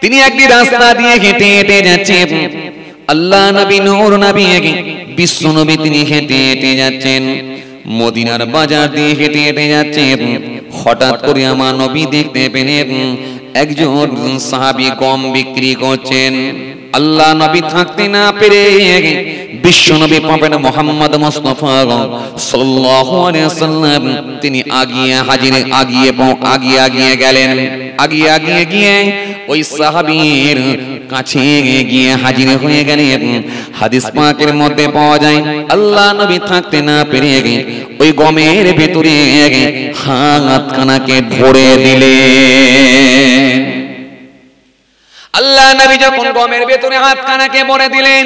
তিনি একদিন রাস্তা দিয়ে হেঁটে হেঁটে যাচ্ছেন। আল্লাহ নবী নূর নবী বিশ্ব নবী তিনি হেঁটে হেঁটে যাচ্ছেন। মদিনার বাজার দিয়ে হেঁটে হেঁটে যাচ্ছেন। হঠাৎ করে আমার নবী দেখতে পেলেন। একজন সাহাবি গম বিক্রি করছেন। আল্লাহ নবী থাকতে না পেরে বিশ্ব নবী পাবেন মোহাম্মদ তিনি আগিয়ে হাজির, আগিয়ে আগিয়ে আগিয়ে গেলেন। আগিয়ে আগিয়ে গিয়ে ওই সাহাবীর কাছে গিয়ে হাজির হয়ে গেলেন। হাদিস পাকের মধ্যে পাওয়া যায়, আল্লাহ নবী থাকতে না পেরে ওই গমের ভেতরে হাত কানাকে ধরে দিলেন। আল্লাহ নবী যখন গমের ভেতরে হাত কানাকে ভরে দিলেন,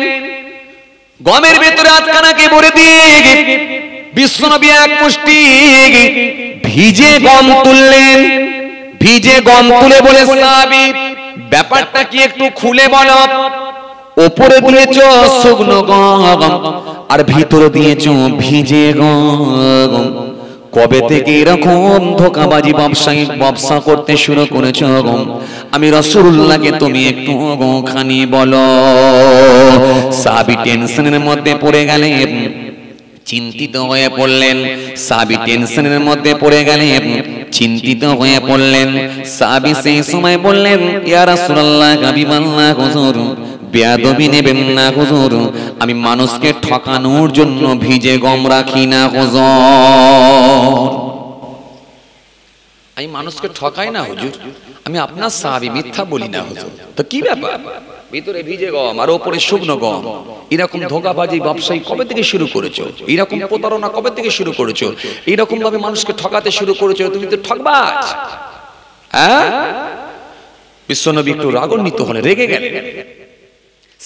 গমের ভেতরে হাত কানাকে ভরে দিয়ে বিশ্বনবী এক মুষ্টি ভিজে গম তুললেন। ভিজে গম তুলে বলে সাহাবী ব্যাপারটা কি একটু খুলে বলো। ওপরে দিয়েছ শুকনো গম আর ভিতরে দিয়েছ ভিজে গম। কবে থেকে এরকম ধোকাবাজি ব্যবসায়ী ব্যবসা করতে শুরু করেছ আমি রসুল্লাহকে তুমি একটু খানি বলো। সাবি টেনশনের মধ্যে পড়ে গেলেন চিন্তিত হয়ে পড়লেন। সাবি টেনশনের মধ্যে পড়ে গেলেন চিন্তিত হয়ে পড়লেন। সাবি সেই সময় বললেন ইয়া রাসূলুল্লাহ হাবিবাল্লাহ হুজুর বেয়াদবি নেবেন না হুজুর। আমি মানুষকে ঠকানোর জন্য ভিজে গম রাখি না হুজুর। আমি মানুষকে ঠকাই না হুজুর। আমি আপনার সাহাবি মিথ্যা বলি না হুজুর। তো কি ব্যাপার? ভিতরে ভিজে গম আর ওপরে শুকনো গম। এরকম ধোকাবাজি ব্যবসায়ী কবে থেকে শুরু করেছ? এরকম প্রতারণা কবে থেকে শুরু করেছ? এরকম ভাবে মানুষকে ঠকাতে শুরু করেছ তুমি তো ঠকবাজ। হ্যাঁ? বিশ্বনবী একটু রাগান্বিত হলে রেগে গেলেন।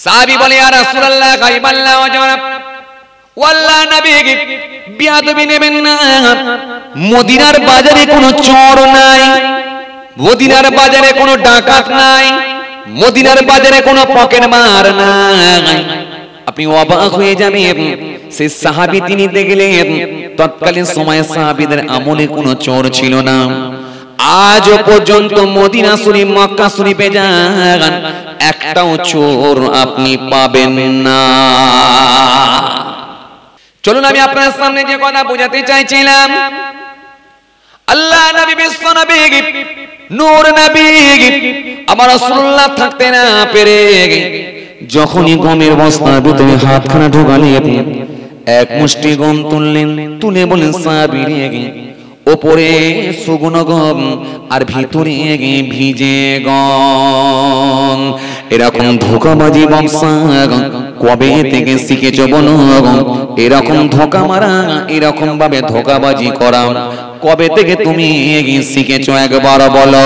সাহাবী বলে ইয়া রাসূলুল্লাহ গায়বাল্লাহ ওয়াজাব ওয়াল্লাহ নবী বিয়াদবি নেবেন না। মদিনার বাজারে কোনো চোর নাই। মদিনার বাজারে কোনো ডাকাত নাই। মদিনার বাজারে কোনো পকেট মার নাই। আপনি অবাক হয়ে যাবেন। সেই সাহাবী তিনি দেখলেন তৎকালীন সময়ে সাহাবীদের আমলে কোনো চোর ছিল না। আজও পর্যন্ত মদিনা শরীফ মক্কা শরীফে যান। একটাও চোর আপনি পাবেন না। চলুন আমি আপনার সামনে যে কথা বোঝাতে চাইছিলাম। আল্লাহ নবী, বিশ্ব নবী, নূর নবী, আমার থাকতে না পেরে যখনই গমের বস্তার ভিতরে হাতখানা ঢোকালেন, এক মুষ্টি গম তুললেন, তুলে বলেন ওপরে সুগুণ গম আর ভিতরে ভিজে গম। এরকম ধোকাবাজি ব্যবসা কবে থেকে শিখেছ বলো এরকম ধোকা মারা এরকম ভাবে ধোকাবাজি করা। কবে থেকে তুমি শিখেছ একবার বলো?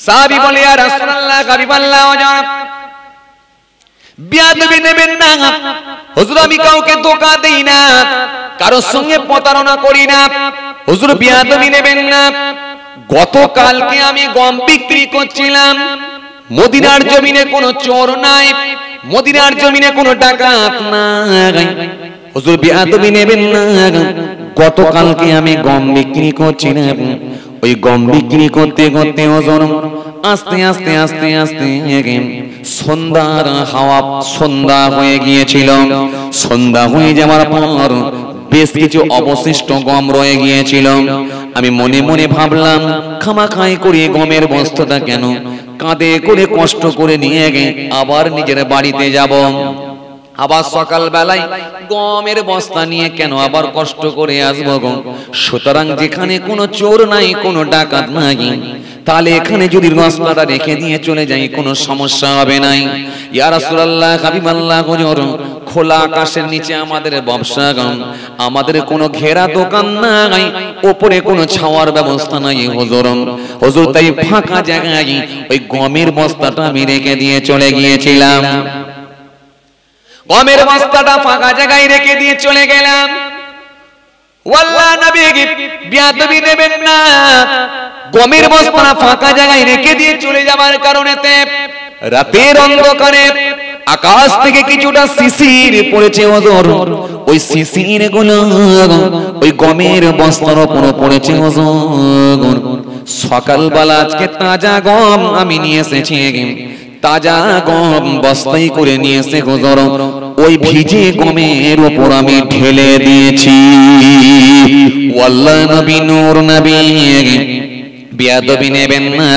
সাহাবি বলে আর রাসূলুল্লাহ, হাবিবাল্লাহ বিয়াদবি নেবেন না হুজুর আমি কাউকে ধোকা দেই না কারোর সঙ্গে প্রতারণা করি না হুজুর বিয়াদবি নেবেন না গতকালকে আমি গম বিক্রি করছিলাম মদিনার জমিনে কোনো চোর নাই মদিনার জমিনে কোনো ডাকাত নাই হুজুর বিয়াদবি নেবেন না গতকালকে আমি গম বিক্রি করছিলাম ওই গম বিক্রি করতে করতে ওজন আস্তে আস্তে আস্তে আস্তে সন্ধ্যার হাওয়া সন্ধ্যা হয়ে গিয়েছিল। সন্ধ্যা হয়ে যাওয়ার পর বেশ কিছু অবশিষ্ট গম রয়ে গিয়েছিল। আমি মনে মনে ভাবলাম, খামাখাই করে গমের বস্তাটা কেন? কাঁধে করে কষ্ট করে নিয়ে গে আবার নিজের বাড়িতে যাব। আবার সকাল বেলায় গমের বস্তা নিয়ে কেন আবার কষ্ট করে আসব গো? সুতরাং যেখানে কোনো চোর নাই, কোনো ডাকাত নাই। তাহলে এখানে যদি বস্তাটা রেখে দিয়ে চলে যাই কোনো সমস্যা হবে নাই। ইয়া রাসূলুল্লাহ হাবিবাল্লাহ হুজুর খোলা আকাশের নিচে আমাদের আমাদের কোনো ঘেরা দোকান নাই উপরে কোনো ছাওয়ার ব্যবস্থা নাই হুজুর। হুজুর। তাই ফাঁকা জায়গায় ওই গমের বস্তাটা আমি রেখে দিয়ে চলে গিয়েছিলাম। গমের বস্তাটা ফাঁকা জায়গায় রেখে দিয়ে চলে গেলাম। ওয়াল্লাহ নবী বিয়াদবি নেবেন না। বস্তা ফাঁকা জায়গায় রেখে দিয়ে চলে যাবার কারণেতে রাতের অন্ধকারে আকাশ থেকে কিছুটা শিশির পড়েছে ওজোর। ওই শিশিরগুলো, ওই গমের বস্তার উপর পড়েছে ওজোর। সকালবেলা আজকে তাজা গম আমি নিয়ে এসেছি। তাজা গম বস্তাই করে নিয়ে এসে হুজুর ওই ভিজে গমের উপর আমি ঢেলে দিয়েছি। ওয়াল্লাহ নবী নূর নবী বিয়াদবি নেবেন না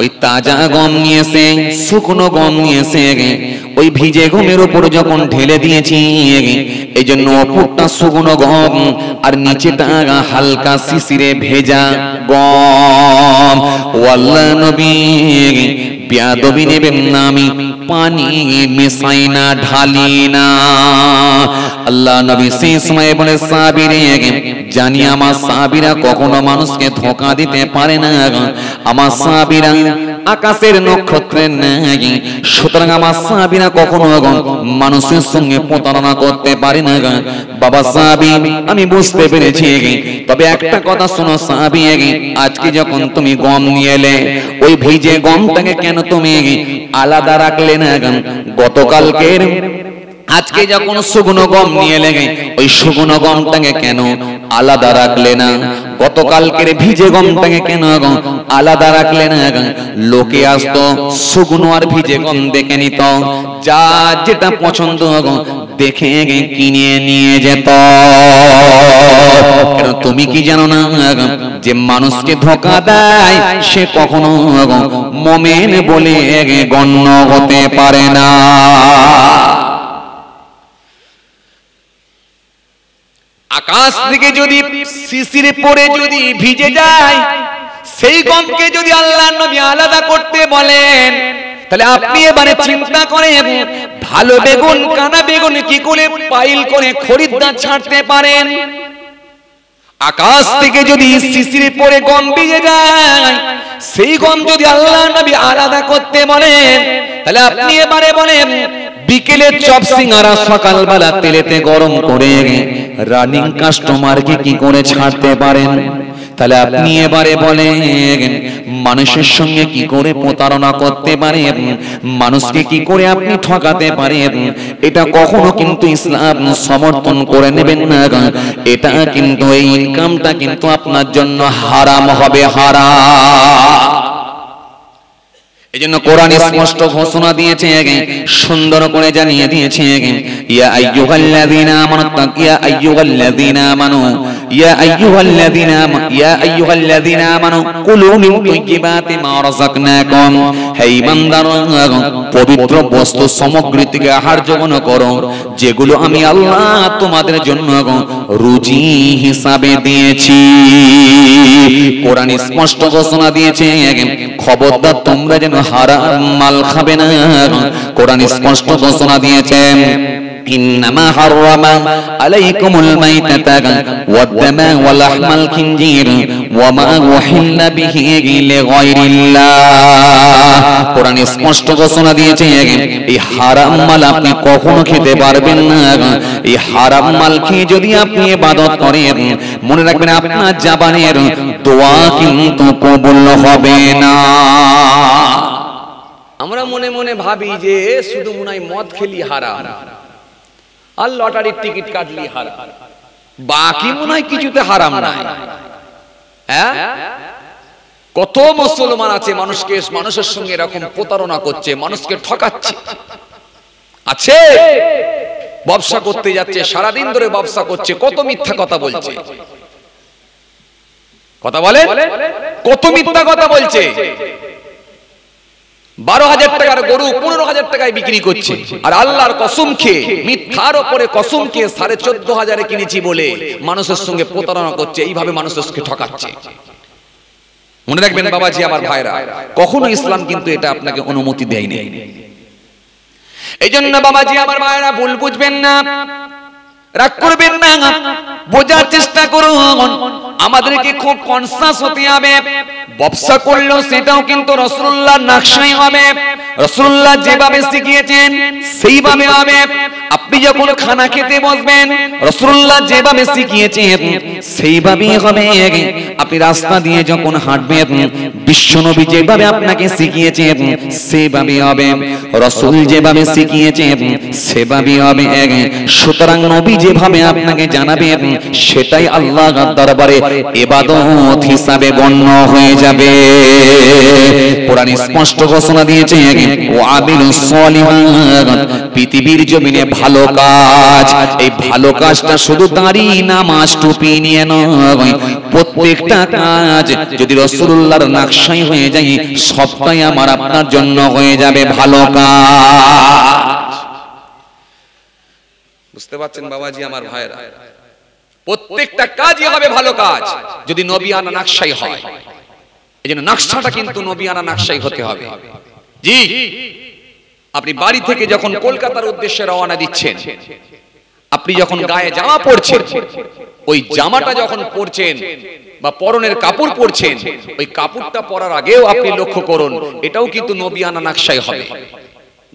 ওই তাজা গম নিয়েছে, শুকনো গম নিয়েছে ওই ভিজে গমের উপর যখন ঢেলে দিয়েছি এই জন্য অপরটা শুকনো গম, আর নিচেটা হালকা শিশিরে ভেজা গম। ওয়াল্লাহ নবী বিয়াদবি নেবেন না আমি, পানি মেশাই না, ঢালি না। আল্লাহ নবী সেই সময় বলে, সাবিরে জানি আমার সাবিরা কখনো মানুষকে ধোকা দিতে পারে না আমার সাবিরা আকাশের নক্ষত্রের নাই। সুতরাং আমার সাবিরা কখনো মানুষের সঙ্গে প্রতারণা করতে পারে না বাবা সাবি আমি বুঝতে পেরেছি তবে একটা কথা শোনো সাবি আজকে যখন তুমি গম নিয়ে এলে, ওই ভিজে গমটাকে কেন তুমি আলাদা রাখলে না গতকালকের আজকে যখন শুকনো গম নিয়ে লেগে ওই শুকনো গমটাকে কেন আলাদা রাখলে না? গতকালকের ভিজে গমটাকে কেন আলাদা রাখলে না লোকে আসতো শুকনো আর ভিজে গম দেখে নিত। যা যেটা পছন্দ দেখে কিনে নিয়ে যেত। তুমি কি জানো না যে মানুষকে ধোকা দেয়, সে কখনো মোমেন বলে গণ্য হতে পারে না। আকাশ থেকে যদি শিশির পড়ে যদি ভিজে যায়, সেই গমকে যদি আল্লাহ নবী আলাদা করতে বলেন, তাহলে আপনি এবারে চিন্তা করেন, ভালো বেগুন, কানা বেগুন কি করে পাইল করে খরিদ্দার ছাড়তে পারেন? আকাশ থেকে যদি শিশির পরে গম ভিজে যায়, সেই গম যদি আল্লাহ নবী আলাদা করতে বলেন, তাহলে আপনি এবারে বলেন বিকেলে চপ সিঙ্গারা সকালবেলা তেলেতে গরম করে রানিং কাস্টমারকে কি করে ছাড়তে পারেন? তাহলে আপনি এবারে বলেন, মানুষের সঙ্গে কি করে প্রতারণা করতে পারেন? মানুষকে কি করে আপনি ঠকাতে পারেন? এটা কখনো কিন্তু ইসলাম সমর্থন করে নেবেন না। এটা কিন্তু এই ইনকামটা কিন্তু আপনার জন্য হারাম হবে, হারাম। কোরআন স্পষ্ট ঘোষণা দিয়েছে সুন্দর করে জানিয়ে দিয়েছে ইয়া আমানু ইয়া ইয়া আমানু, কুলু মিন মা রাযাকনাকুম, হে পবিত্র বস্তু সামগ্রী থেকে আহার যোগান করো, যেগুলো আমি আল্লাহ তোমাদের জন্য রুজি হিসাবে দিয়েছি। কোরআন স্পষ্ট ঘোষণা দিয়েছে খবরদার তোমরা যেন হারাম মাল খাবে না কোরআন স্পষ্ট ঘোষণা দিয়েছেন إنما حرم عليكم الميتة والدم ولحم الخنزير وما أحل به لغير الله কোরআন স্পষ্ট ঘোষণা দিয়েছে এই হারাম মাল আপনি কখনো খেতে পারবেন না এই হারাম মাল খেয়ে যদি আপনি ইবাদত করেন মনে রাখবেন আপনার জাবানের দোয়া কিন্তু কবুল হবে না আমরা মনে মনে ভাবি যে শুধু মনে মদ খেলি হারা আর লটারির টিকিট কাটলি হারাম। বাকি মনে হয় কিছুতে হারাম নাই হ্যাঁ? কত মুসলমান আছে, মানুষকে, মানুষের সঙ্গে এরকম প্রতারণা করছে, মানুষকে ঠকাচ্ছে। আছে? ব্যবসা করতে যাচ্ছে, সারাদিন ধরে ব্যবসা করছে, কত মিথ্যা কথা বলছে। কথা বলে? কত মিথ্যা কথা বলছে? বারো হাজার টাকার গরু পনেরো হাজার টাকায় বিক্রি করছে। আর আল্লাহর খেয়ে, মিথ্যার খেয়ে সাড়ে চোদ্দ হাজারে কিনেছি বলে মানুষের সঙ্গে প্রতারণা করছে, এইভাবে ঠকাচ্ছে। মনে রাখবেন বাবাজি, আমার ভাইরা, কখনো ইসলাম কিন্তু এটা আপনাকে অনুমতি দেয়নি। এই জন্য বাবাজি, আমার ভাইরা, ভুল বুঝবেন না। রাগ করবেন না। বোঝার চেষ্টা করুন। আমাদেরকে খুব কনসাস হতে হবে। ব্যবসা করলেও সেটাও কিন্তু রসুল্লাহ নকশাই হবে। রসুল্লাহ যেভাবে শিখিয়েছেন, সেইভাবে হবে। আপনি যখন খানা খেতে বসবেন, রসুল্লাহ যেভাবে শিখিয়েছেন, সেইভাবেই হবে। আপনি রাস্তা দিয়ে যখন হাঁটবেন, বিশ্বনবী যেভাবে আপনাকে শিখিয়েছেন সেভাবে হবে। রসুল যেভাবে শিখিয়েছেন সেভাবে হবে। সুতরাং নবী যেভাবে আপনাকে জানাবেন, সেটাই আল্লাহ দরবারে এবাদত হিসাবে গণ্য হয়ে যাবে। কোরআন স্পষ্ট ঘোষণা দিয়েছে পৃথিবীর জমিনে ভালো কাজ। এই ভালো কাজটা শুধু দাঁড়ি নামাজ টুপি নিয়ে নয়, প্রত্যেকটা কাজ যদি রসুল্লাহর নাকশাই হয়ে যায়, সবটাই আমার আপনার জন্য হয়ে যাবে ভালো কাজ। বুঝতে পারছেন বাবাজি, আমার ভাইরা প্রত্যেকটা কাজই হবে ভালো কাজ, যদি নবী আনা নাকশাই হয়। এই জন্য নকশাটা কিন্তু নবী আনা নাকশাই হতে হবে। জি, আপনি বাড়ি থেকে যখন কলকাতার উদ্দেশ্যে রওনা দিচ্ছেন, আপনি যখন গায়ে জামা পরছেন, ওই জামাটা যখন পরছেন বা পরনের কাপড় পরছেন, ওই কাপড়টা পরার আগেও আপনি লক্ষ্য করুন, এটাও কিন্তু নবী আনা নাকশাই হবে।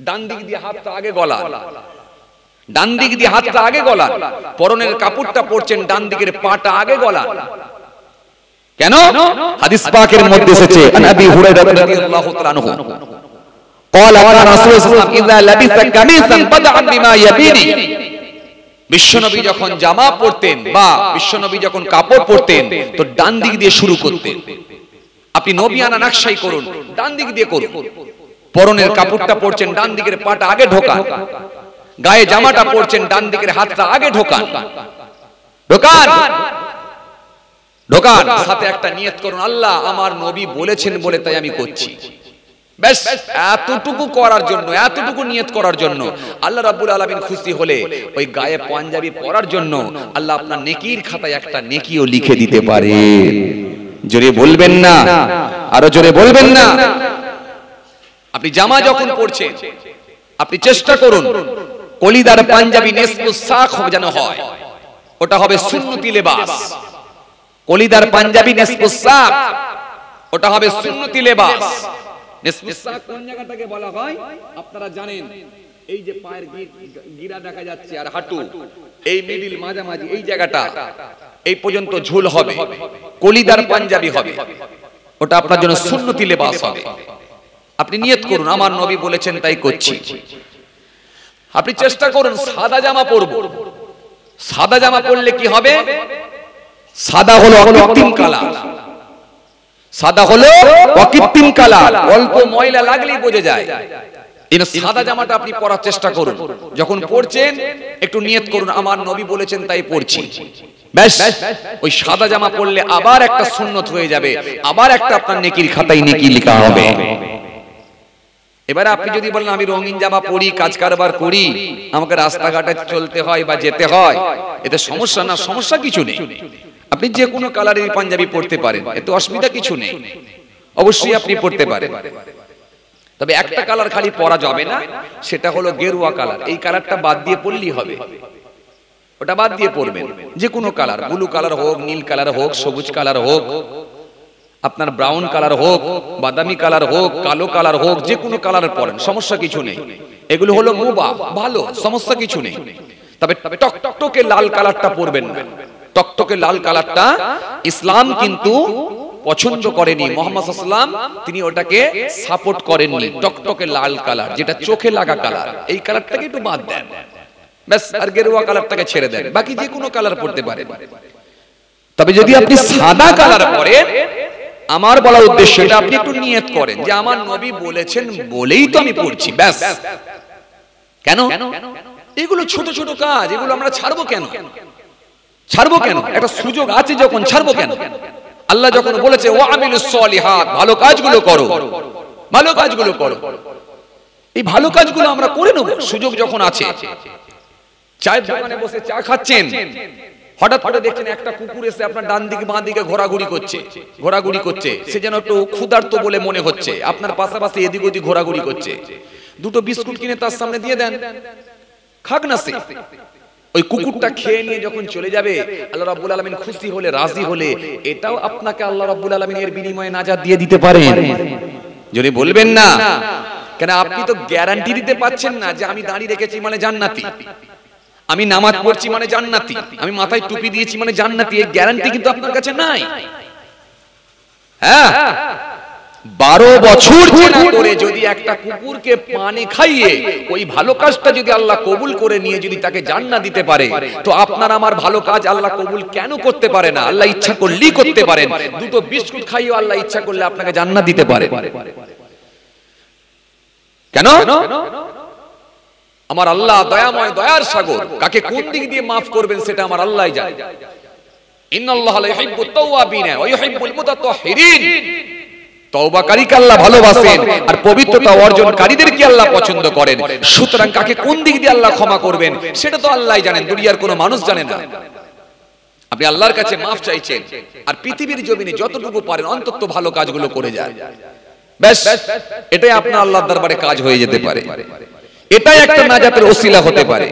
ডান দিক দিয়ে হাতটা আগে গলা ডান দিক দিয়ে হাতটা আগে গলা পরনের কাপড়টা পরছেন ডান দিকের পাটা আগে গলা কেন হাদিস পাকের মধ্যে এসেছে আন আবি হুরায়রা রাদিয়াল্লাহু তাআলা আনহু قال كان رسول الله صلى الله عليه وسلم اذا لبس قميصا بدأ بما يبيني বিশ্বনবী যখন জামা পরতেন বা বিশ্বনবী যখন কাপড় পরতেন তো ডান দিক দিয়ে শুরু করতেন আপনি নবী আনা নাকশাই করুন ডান দিক দিয়ে করুন পরনের কাপড়টা পরছেন ডান দিকের পাটা আগে ঢোকান গায়ে জামাটা পরছেন, ডান দিকের হাতটা আগে ঢোকান। ঢোকান। ঢোকান। সাথে একটা নিয়ত করুন, আল্লাহ আমার নবী বলেছেন বলে তাই আমি করছি। ব্যাস, এতটুকু করার জন্য, এতটুকু নিয়ত করার জন্য আল্লাহ রাব্বুল আলামিন খুশি হলে ওই গায়ে পাঞ্জাবি পরার জন্য আল্লাহ আপনার নেকির খাতায় একটা নেকিও লিখে দিতে পারে। জোরে বলবেন না, আরও জোরে বলবেন না। আপনি জামা যখন পরছেন, আপনি চেষ্টা করুন কলিদার পাঞ্জাবি নেসপু সাখ যেন হয়, ওটা হবে সুন্নতি লেবাস। কলিদার পাঞ্জাবি নেসপু সাখ ওটা হবে সুন্নতি লেবাস। নেসপু সাখ কোন জায়গাটাকে বলা হয়? আপনারা জানেন, এই যে পায়ের গিরা দেখা যাচ্ছে আর হাঁটু, এই মিডিল মাঝামাঝি, এই জায়গাটা, এই পর্যন্ত ঝুল হবে, কলিদার পাঞ্জাবি হবে। ওটা আপনার জন্য সুন্নতি লেবাস হবে। আপনি নিয়ত করুন, আমার নবী বলেছেন তাই করছি। আপনি চেষ্টা করুন, সাদা জামা পরব। সাদা জামা পরলে কি হবে? সাদা হলো অকৃত্রিম কালার। সাদা হলো অকৃত্রিম কালার। অল্প ময়লা লাগলেই বোঝা যায়। এই সাদা জামাটা আপনি পরার চেষ্টা করুন। যখন পরছেন, একটু নিয়ত করুন, আমার নবী বলেছেন তাই পরছি। ব্যাস। ওই সাদা জামা পরলে আবার একটা সুন্নত হয়ে যাবে। আবার একটা আপনার নেকির খাতায় নেকি লেখা হবে। এবারে আপনি যদি বলেন আমি রঙিন জামা পরি কাজ কারবার করি আমাকে রাস্তাঘাটে চলতে হয় বা যেতে হয় এতে সমস্যা না সমস্যা কিছু নেই। আপনি যে কোনো কালারের পাঞ্জাবি পরতে পারেন এতে অসুবিধা কিছু নেই। অবশ্যই আপনি পরতে পারেন। তবে একটা কালার খালি পরা যাবে না সেটা হলো গেরুয়া কালার। এই কালারটা বাদ দিয়ে পরলেই হবে। ওটা বাদ দিয়ে পরবেন। যে কোনো কালার ব্লু কালার হোক নীল কালার হোক সবুজ কালার হোক আপনার ব্রাউন কালার হোক, বাদামি কালার হোক, কালো কালার হোক, যে কোনো কালার পরেন, সমস্যা কিছু নেই। এগুলো হলো মুবা, ভালো, সমস্যা কিছু নেই। তবে টকটকে লাল কালারটা পরবেন না। টকটকে লাল কালারটা ইসলাম কিন্তু পছন্দ করেনি। মোহাম্মদ সাল্লাম তিনি ওটাকে সাপোর্ট করেননি টকটকে লাল কালার যেটা চোখে লাগা কালার এই কালারটাকে একটু বাদ দেন। ব্যাস, আর গেরুয়া কালারটাকে ছেড়ে দেন। বাকি যে কোনো কালার পড়তে পারেন। তবে যদি আপনি সাদা কালার পরেন আমার বলা উদ্দেশ্য এটা আপনি একটু নিয়ত করেন যে আমার নবী বলেছেন বলেই তো আমি পড়ছি ব্যাস। কেন? এগুলো ছোট ছোট কাজ এগুলো আমরা ছাড়বো কেন? ছাড়বো কেন? একটা সুযোগ আছে যখন ছাড়বো কেন? আল্লাহ যখন বলেছে ও আমিল সলিহাত ভালো কাজগুলো করো। ভালো কাজগুলো করো। এই ভালো কাজগুলো আমরা করে নেব সুযোগ যখন আছে। চায়ের দোকানে বসে চা খাচ্ছেন হঠাৎ করে দেখছেন একটা কুকুর এসে আপনার ডান দিকে, বাঁ দিকে ঘোরাঘুরি করছে। ঘোরাঘুরি করছে। সে যেন একটু ক্ষুধার্ত বলে মনে হচ্ছে। আপনার পাশাপাশি এদিক ওদিক ঘোরাঘুরি করছে। দুটো বিস্কুট কিনে তার সামনে দিয়ে দেন। খাক না সে। ওই কুকুরটা খেয়ে নিয়ে যখন চলে যাবে, আল্লাহ রাব্বুল আলামিন খুশি হলে, রাজি হলে, এটাও আপনাকে আল্লাহ রাব্বুল আলামিন এর বিনিময়ে নাজাত দিয়ে দিতে পারেন। যদি বলবেন না, কেন আপনি তো গ্যারান্টি দিতে পাচ্ছেন না যে আমি দাঁড়িয়ে রেখেছি মানে জান্নাতি। আমি নামাজ পড়ছি মানে জান্নাতি। আমি মাথায় টুপি দিয়েছি মানে জান্নাতি। এই গ্যারান্টি কিন্তু আপনার কাছে নাই। হ্যাঁ? বারো বছর করে যদি একটা কুকুরকে পানি খাইয়ে ওই ভালো কাজটা যদি আল্লাহ কবুল করে নিয়ে যদি তাকে জান্না দিতে পারে, তো আপনার আমার ভালো কাজ আল্লাহ কবুল কেন করতে পারে না? আল্লাহ ইচ্ছা করলেই করতে পারেন। দুটো বিস্কুট খাইয়ে আল্লাহ ইচ্ছা করলে আপনাকে জান্না দিতে পারে। কেন? আমার আল্লাহ দয়াময় দয়ার সাগর। কাকে কোন দিক দিয়ে মাফ করবেন সেটা আমার আল্লাহ জানে। আল্লাহ আল্লাহ করেন? সুতরাং কাকে কোন দিক দিয়ে আল্লাহ ক্ষমা করবেন সেটা তো আল্লাহই জানেন, দুনিয়ার কোনো মানুষ না। আপনি আল্লাহর কাছে মাফ চাইছেন আর পৃথিবীর জমিনে যতটুকু পারেন অন্তত ভালো কাজগুলো করে যায় ব্যাস, এটাই আপনার আল্লাহর দরবারে কাজ হয়ে যেতে পারে। এটাই একটা নাজাতের ওসিলা হতে পারে।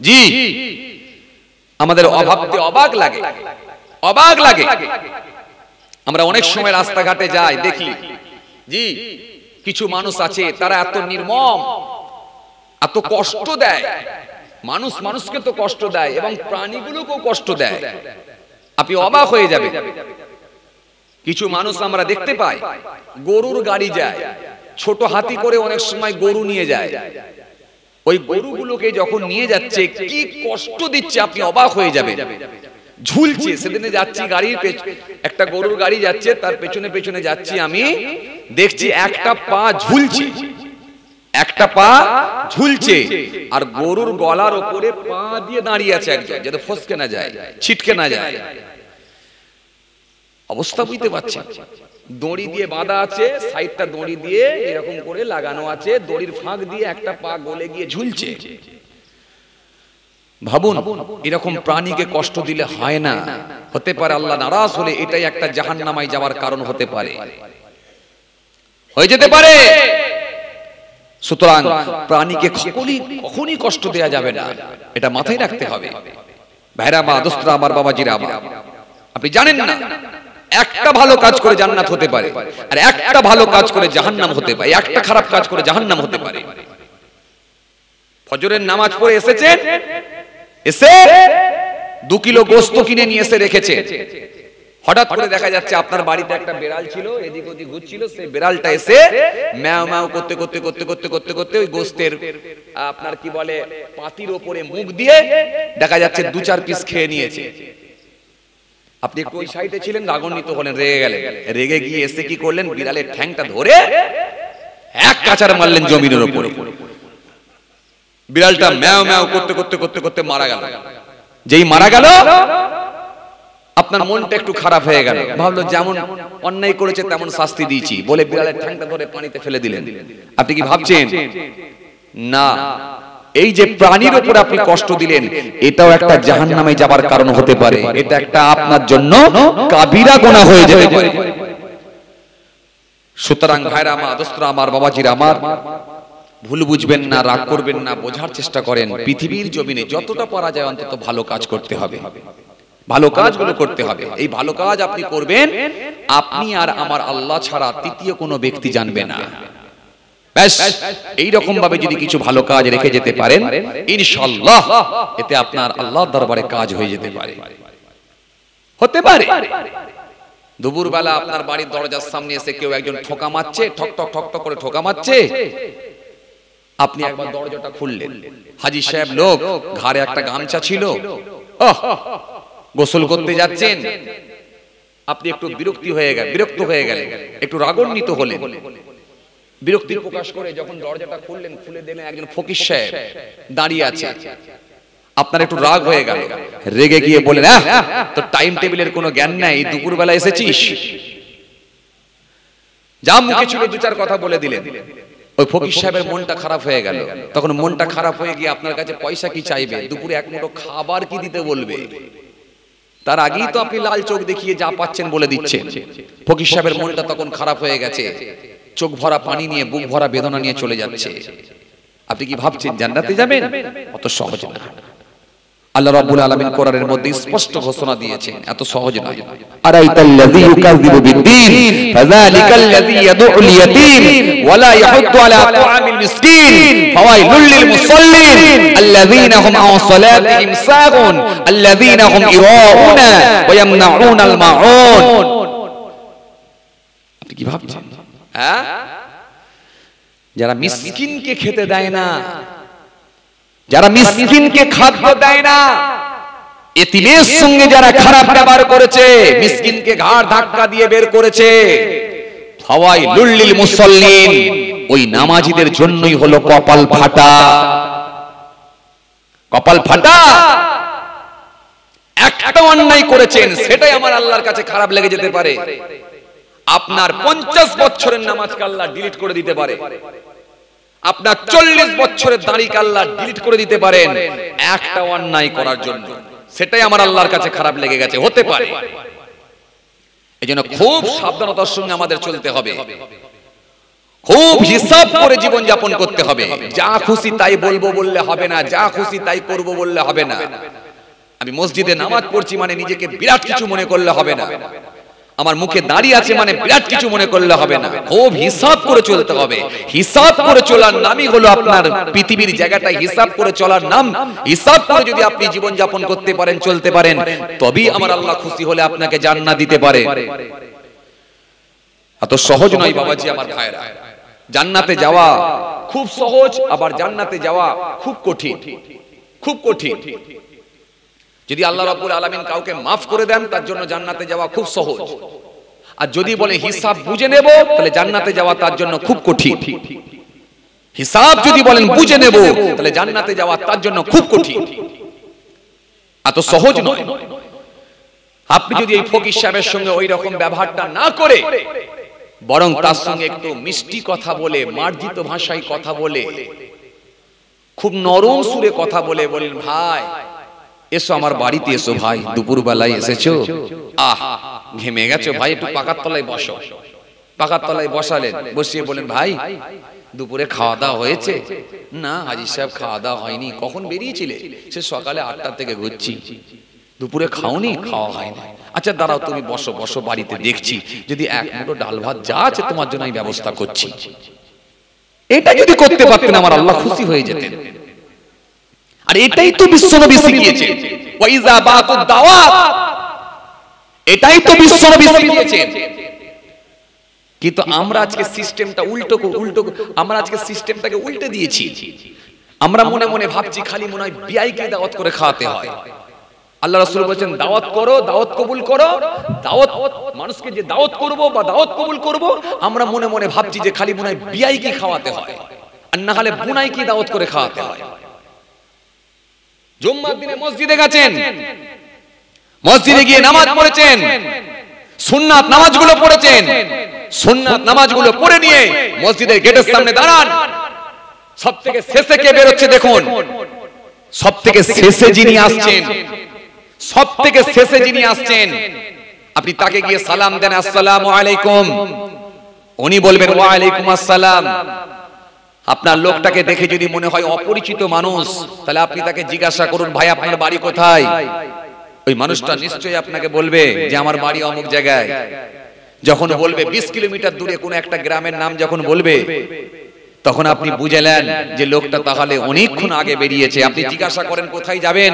জি। আমাদের অভাবতে অবাক লাগে। অবাক লাগে। আমরা অনেক সময় রাস্তাঘাটে যাই দেখি। জি। কিছু মানুষ আছে তারা এত নির্মম এত কষ্ট দেয়। মানুষ মানুষকে তো কষ্ট দেয় এবং প্রাণীগুলোকেও কষ্ট দেয়। আপনি অবাক হয়ে যাবে কিছু মানুষ আমরা দেখতে পাই গরুর গাড়ি যায়। ছোট হাতি করে অনেক সময় গরু নিয়ে যায়। ওই গরুগুলোকে যখন নিয়ে যাচ্ছে কি কষ্ট দিচ্ছে আপনি অবাক হয়ে যাবে ঝুলছে সেদিনে যাচ্ছি গাড়ির একটা গরুর গাড়ি যাচ্ছে তার পেছনে পেছনে যাচ্ছি আমি দেখছি একটা পা ঝুলছে। একটা পা ঝুলছে। আর গরুর গলার ওপরে পা দিয়ে দাঁড়িয়ে আছে একজন যাতে ফসকে না যায় ছিটকে না যায়। অবস্থা বুঝতে পারছেন দড়ি দিয়ে বাঁধা আছে সাইডটা দড়ি দিয়ে এরকম করে লাগানো আছে দড়ির ফাঁক দিয়ে একটা পা গলে গিয়ে ঝুলছে। ভাবুন এরকম প্রাণীকে কষ্ট দিলে হয় না। হতে পারে আল্লাহ নারাজ হলে এটাই একটা জাহান নামায় যাওয়ার কারণ হতে পারে। হয়ে যেতে পারে! সুতরাং প্রাণীকে কখনই কখনই কষ্ট দেয়া যাবে না। এটা মাথায় রাখতে হবে। ভাইরা মা দোস্তরা আমার বাবাজিরা আমার আপনি জানেন না। একটা ভালো কাজ করে জান্নাত হতে পারে। আর একটা ভালো কাজ করে জাহান্নাম হতে পারে। একটা খারাপ কাজ করে জাহান্নাম হতে পারে। ফজরের নামাজ পড়ে এসেছেন? এসে দু কিলো গোস্ত কিনে নিয়ে এসে রেখেছে। হঠাৎ করে দেখা যাচ্ছে আপনার বাড়িতে একটা বেড়াল ছিল, এদিক ওদিক ঘুরছিল সেই বেড়ালটা এসে ম্যাও ম্যাও করতে করতে করতে করতে করতে করতে ওই গোস্তের, আপনার কি বলে, পাতির ওপরে মুখ দিয়ে দেখা যাচ্ছে দু চার পিস খেয়ে নিয়েছে। আপনি একটু ওই সাইডে ছিলেন? রাগান্বিত হলেন রেগে গেলেন। রেগে গিয়ে এসে কি করলেন? বিড়ালের ঠ্যাংটা ধরে এক কাচার মারলেন জমিনের উপরে। বিড়ালটা ম্যাও ম্যাও করতে করতে করতে করতে মারা গেল। যেই মারা গেল আপনার মনটা একটু খারাপ হয়ে গেল। ভাবলো যেমন অন্যায় করেছে তেমন শাস্তি দিয়েছি। বলে বিড়ালের ঠ্যাংটা ধরে পানিতে ফেলে দিলেন। আপনি কি ভাবছেন? না। এই যে প্রাণীর উপর আপনি কষ্ট দিলেন, এটাও একটা জাহান নামে যাবার কারণ হতে পারে। এটা একটা আপনার জন্য কাবিরা গোনা হয়ে পারে। সুতরাং ভাইরা আমার দোস্তরা আমার, বাবাজিরা আমার, ভুল বুঝবেন না, রাগ করবেন না, বোঝার চেষ্টা করেন। পৃথিবীর জমিনে যতটা পারা যায় অন্তত ভালো কাজ করতে হবে। ভালো কাজগুলো করতে হবে। এই ভালো কাজ আপনি করবেন, আপনি আর আমার আল্লাহ ছাড়া তৃতীয় কোনো ব্যক্তি জানবে না। এইরকম ভাবে যদি কিছু ভালো কাজ রেখে যেতে পারেন ইনশাল্লাহ এতে আপনার আল্লাহর দরবারে কাজ হয়ে যেতে পারে। হতে পারে। আপনার বাড়ির দরজার সামনে এসে কেউ একজন ঠোকা মারছে করে ঠোকা মারছে। আপনি একবার দরজাটা খুললেন। হাজি সাহেব লোক, ঘাড়ে একটা গামছা ছিল। গোসল করতে যাচ্ছেন। আপনি একটু বিরক্তি হয়ে গেলেন, বিরক্ত হয়ে গেলেন, একটু রাগান্বিত হলেন। বিরক্তি প্রকাশ করে যখন দরজাটা খুললেন খুলে দিলেন একজন ফকির সাহেব দাঁড়িয়ে আছে আপনার একটু রাগ হয়ে গেল। রেগে গিয়ে বলেন "আহ, তোর টাইম টেবিলের কোনো জ্ঞান নাই দুপুরবেলা এসেছিস? যা মুখে ছিল দু চার কথা বলে দিলেন। ওই ফকির সাহেবের মনটা খারাপ হয়ে গেল। তখন মনটা খারাপ হয়ে গিয়ে আপনার কাছে পয়সা কি চাইবে? দুপুরে এক মুঠো খাবার কি দিতে বলবে? তার আগেই তো আপনি লাল চোখ দেখিয়ে যা পাচ্ছেন বলে দিচ্ছেন। ফকির সাহেবের মনটা তখন খারাপ হয়ে গেছে চোখ ভরা পানি নিয়ে বুক ভরা বেদনা নিয়ে চলে যাচ্ছে। আপনি কি ভাবছেন জান্নাতে যাবেন? অত সহজ না। আল্লাহ রাব্বুল আলামিন কোরআনের মধ্যে স্পষ্ট ঘোষণা দিয়েছেন এত সহজ নয় আরাইতাল্লাযী ইউকাযিবু বিদ্দীন ফাযালিকাল্লাযী ইয়াদউল ইয়াতীম ওয়ালা ইয়াহুদ্দু আলা তুআমিল মিসকিন ফাওয়াইলুল লিল মুসাল্লিন আল্লাযীনা হুম আন সালাতিহিম সাগুন আল্লাযীনা হুম ইরাউনা ওয়া ইয়ামনাউনাল মাউন। আপনি কি ভাবছেন? হ্যাঁ? যারা মিসকিনকে খেতে দেয় না, যারা মিসকিনকে খাদ্য দেয় না, এতিমের সঙ্গে যারা খারাপ ব্যবহার করেছে, মিসকিনকে ঘাড় ধাক্কা দিয়ে বের করেছে হাওয়াই লুল্লিল মুসল্লিন, ওই নামাজিদের জন্যই হলো কপাল ফাটা। কপাল ফাটা? একটা অন্যায় করেছেন, সেটাই আমার আল্লাহর কাছে খারাপ লেগে যেতে পারে। আপনার পঞ্চাশ বছরের নামাজ আল্লাহ ডিলিট করে দিতে পারে। আপনার চল্লিশ বছরের দাড়ি কাল্লা ডিলিট করে দিতে পারেন। একটা অন্যায় করার জন্য। সেটাই আমার আল্লাহর কাছে খারাপ লেগে গেছে। হতে পারে। এই জন্য খুব সাবধানতার সঙ্গে আমাদের চলতে হবে। খুব হিসাব করে জীবন যাপন করতে হবে। যা খুশি তাই বলব বললে হবে না। যা খুশি তাই করব বললে হবে না। আমি মসজিদে নামাজ পড়ছি মানে নিজেকে বিরাট কিছু মনে করলে হবে না। আমার মুখে দাঁড়িয়ে আছে মানে বিরাট কিছু মনে করলে হবে না। খুব হিসাব করে চলতে হবে। হিসাব করে চলার নামই হলো আপনার পৃথিবীর জায়গাটা হিসাব করে চলার নাম। হিসাব করে যদি আপনি জীবন যাপন করতে পারেন চলতে পারেন তবেই আমার আল্লাহ খুশি হলে আপনাকে জান্নাত দিতে পারে। এত সহজ নয় বাবাজি আমার ভাইরা জান্নাতে যাওয়া খুব সহজ আবার জান্নাতে যাওয়া খুব কঠিন। খুব কঠিন। যদি আল্লাহ রাব্বুল আলামিন কাউকে মাফ করে দেন, তার জন্য জান্নাতে যাওয়া খুব সহজ। আর যদি বলে হিসাব বুঝে নেব, তাহলে জান্নাতে যাওয়া তার জন্য খুব কঠিন। হিসাব যদি বলেন বুঝে নেব, তাহলে জান্নাতে যাওয়া তার জন্য খুব কঠিন। এত সহজ নয়। আপনি যদি এই ফকির সাহেবের সঙ্গে ওই রকম ব্যবহারটা না করে, বরং তার সঙ্গে একটু মিষ্টি কথা বলে, মার্জিত ভাষায় কথা বলে, খুব নরম সুরে কথা বলে বলেন, ভাই এসো আমার বাড়িতে এসো ভাই দুপুর বেলায় এসেছ? আহ ঘেমে গেছো ভাই একটু পাকার তলায় বসো। পাকার তলায় বসালেন বসিয়ে বলেন ভাই দুপুরে খাওয়া দাওয়া হয়েছে? না হাজি সাহেব খাওয়া দাওয়া হয়নি। কখন বেরিয়েছিলে? সে সকালে আটটা থেকে ঘুরছি। দুপুরে খাওনি? খাওয়া হয়নি। আচ্ছা দাঁড়াও তুমি বসো বসো বাড়িতে দেখছি। যদি এক মুঠো ডাল ভাত যা আছে তোমার জন্য আমি ব্যবস্থা করছি। এটা যদি করতে পারতেন আমার আল্লাহ খুশি হয়ে যেতেন। আর এটাই তো বিশ্বনবী শিখিয়েছে। ওয়াইজা বাতুদ দাওয়াত। এটাই তো বিশ্বনবী শিখিয়েছে। কিন্তু আমরা আজকে সিস্টেমটা উল্টো উল্টো আমরা আজকে সিস্টেমটাকে উল্টে দিয়েছি। আমরা মনে মনে ভাবছি খালি মনে হয় বিআইকে দাওয়াত করে খাওয়াতে হয়। আল্লাহ রাসূল বলেছেন, দাওয়াত করো, দাওয়াত কবুল করো। দাওয়াত মানুষকে যে দাওয়াত করব বা দাওয়াত কবুল করব, আমরা মনে মনে ভাবছি যে খালি মনে হয় বিআইকে খাওয়াতে হয়। আর না হলে বুনাই কি দাওয়াত করে খাওয়াতে হয়? জুম্মার দিনে মসজিদে গেছেন। মসজিদে গিয়ে নামাজ পড়েছেন। সুন্নাত নামাজগুলো পড়েছেন। সুন্নাত নামাজগুলো পড়ে নিয়ে মসজিদের গেটের সামনে দাঁড়ান। সব থেকে শেষে কে বেরোচ্ছে দেখুন। সব থেকে শেষে যিনি আসছেন। সব থেকে শেষে যিনি আসছেন। আপনি তাকে গিয়ে সালাম দেন, আসসালামু আলাইকুম। উনি বলবেন ওয়া আলাইকুম আসসালাম। আপনার লোকটাকে দেখে যদি মনে হয় অপরিচিত মানুষ, তাহলে আপনি তাকে জিজ্ঞাসা করুন, ভাই, আপনার বাড়ি কোথায়? ওই মানুষটা নিশ্চয়ই আপনাকে বলবে যে, আমার বাড়ি অমুক জায়গায়। যখন বলবে, বিশ কিলোমিটার দূরে কোন একটা গ্রামের নাম যখন বলবে, তখন আপনি বুঝেলেন যে লোকটা তাহলে অনেকক্ষণ আগে বেরিয়েছে। আপনি জিজ্ঞাসা করেন, কোথায় যাবেন?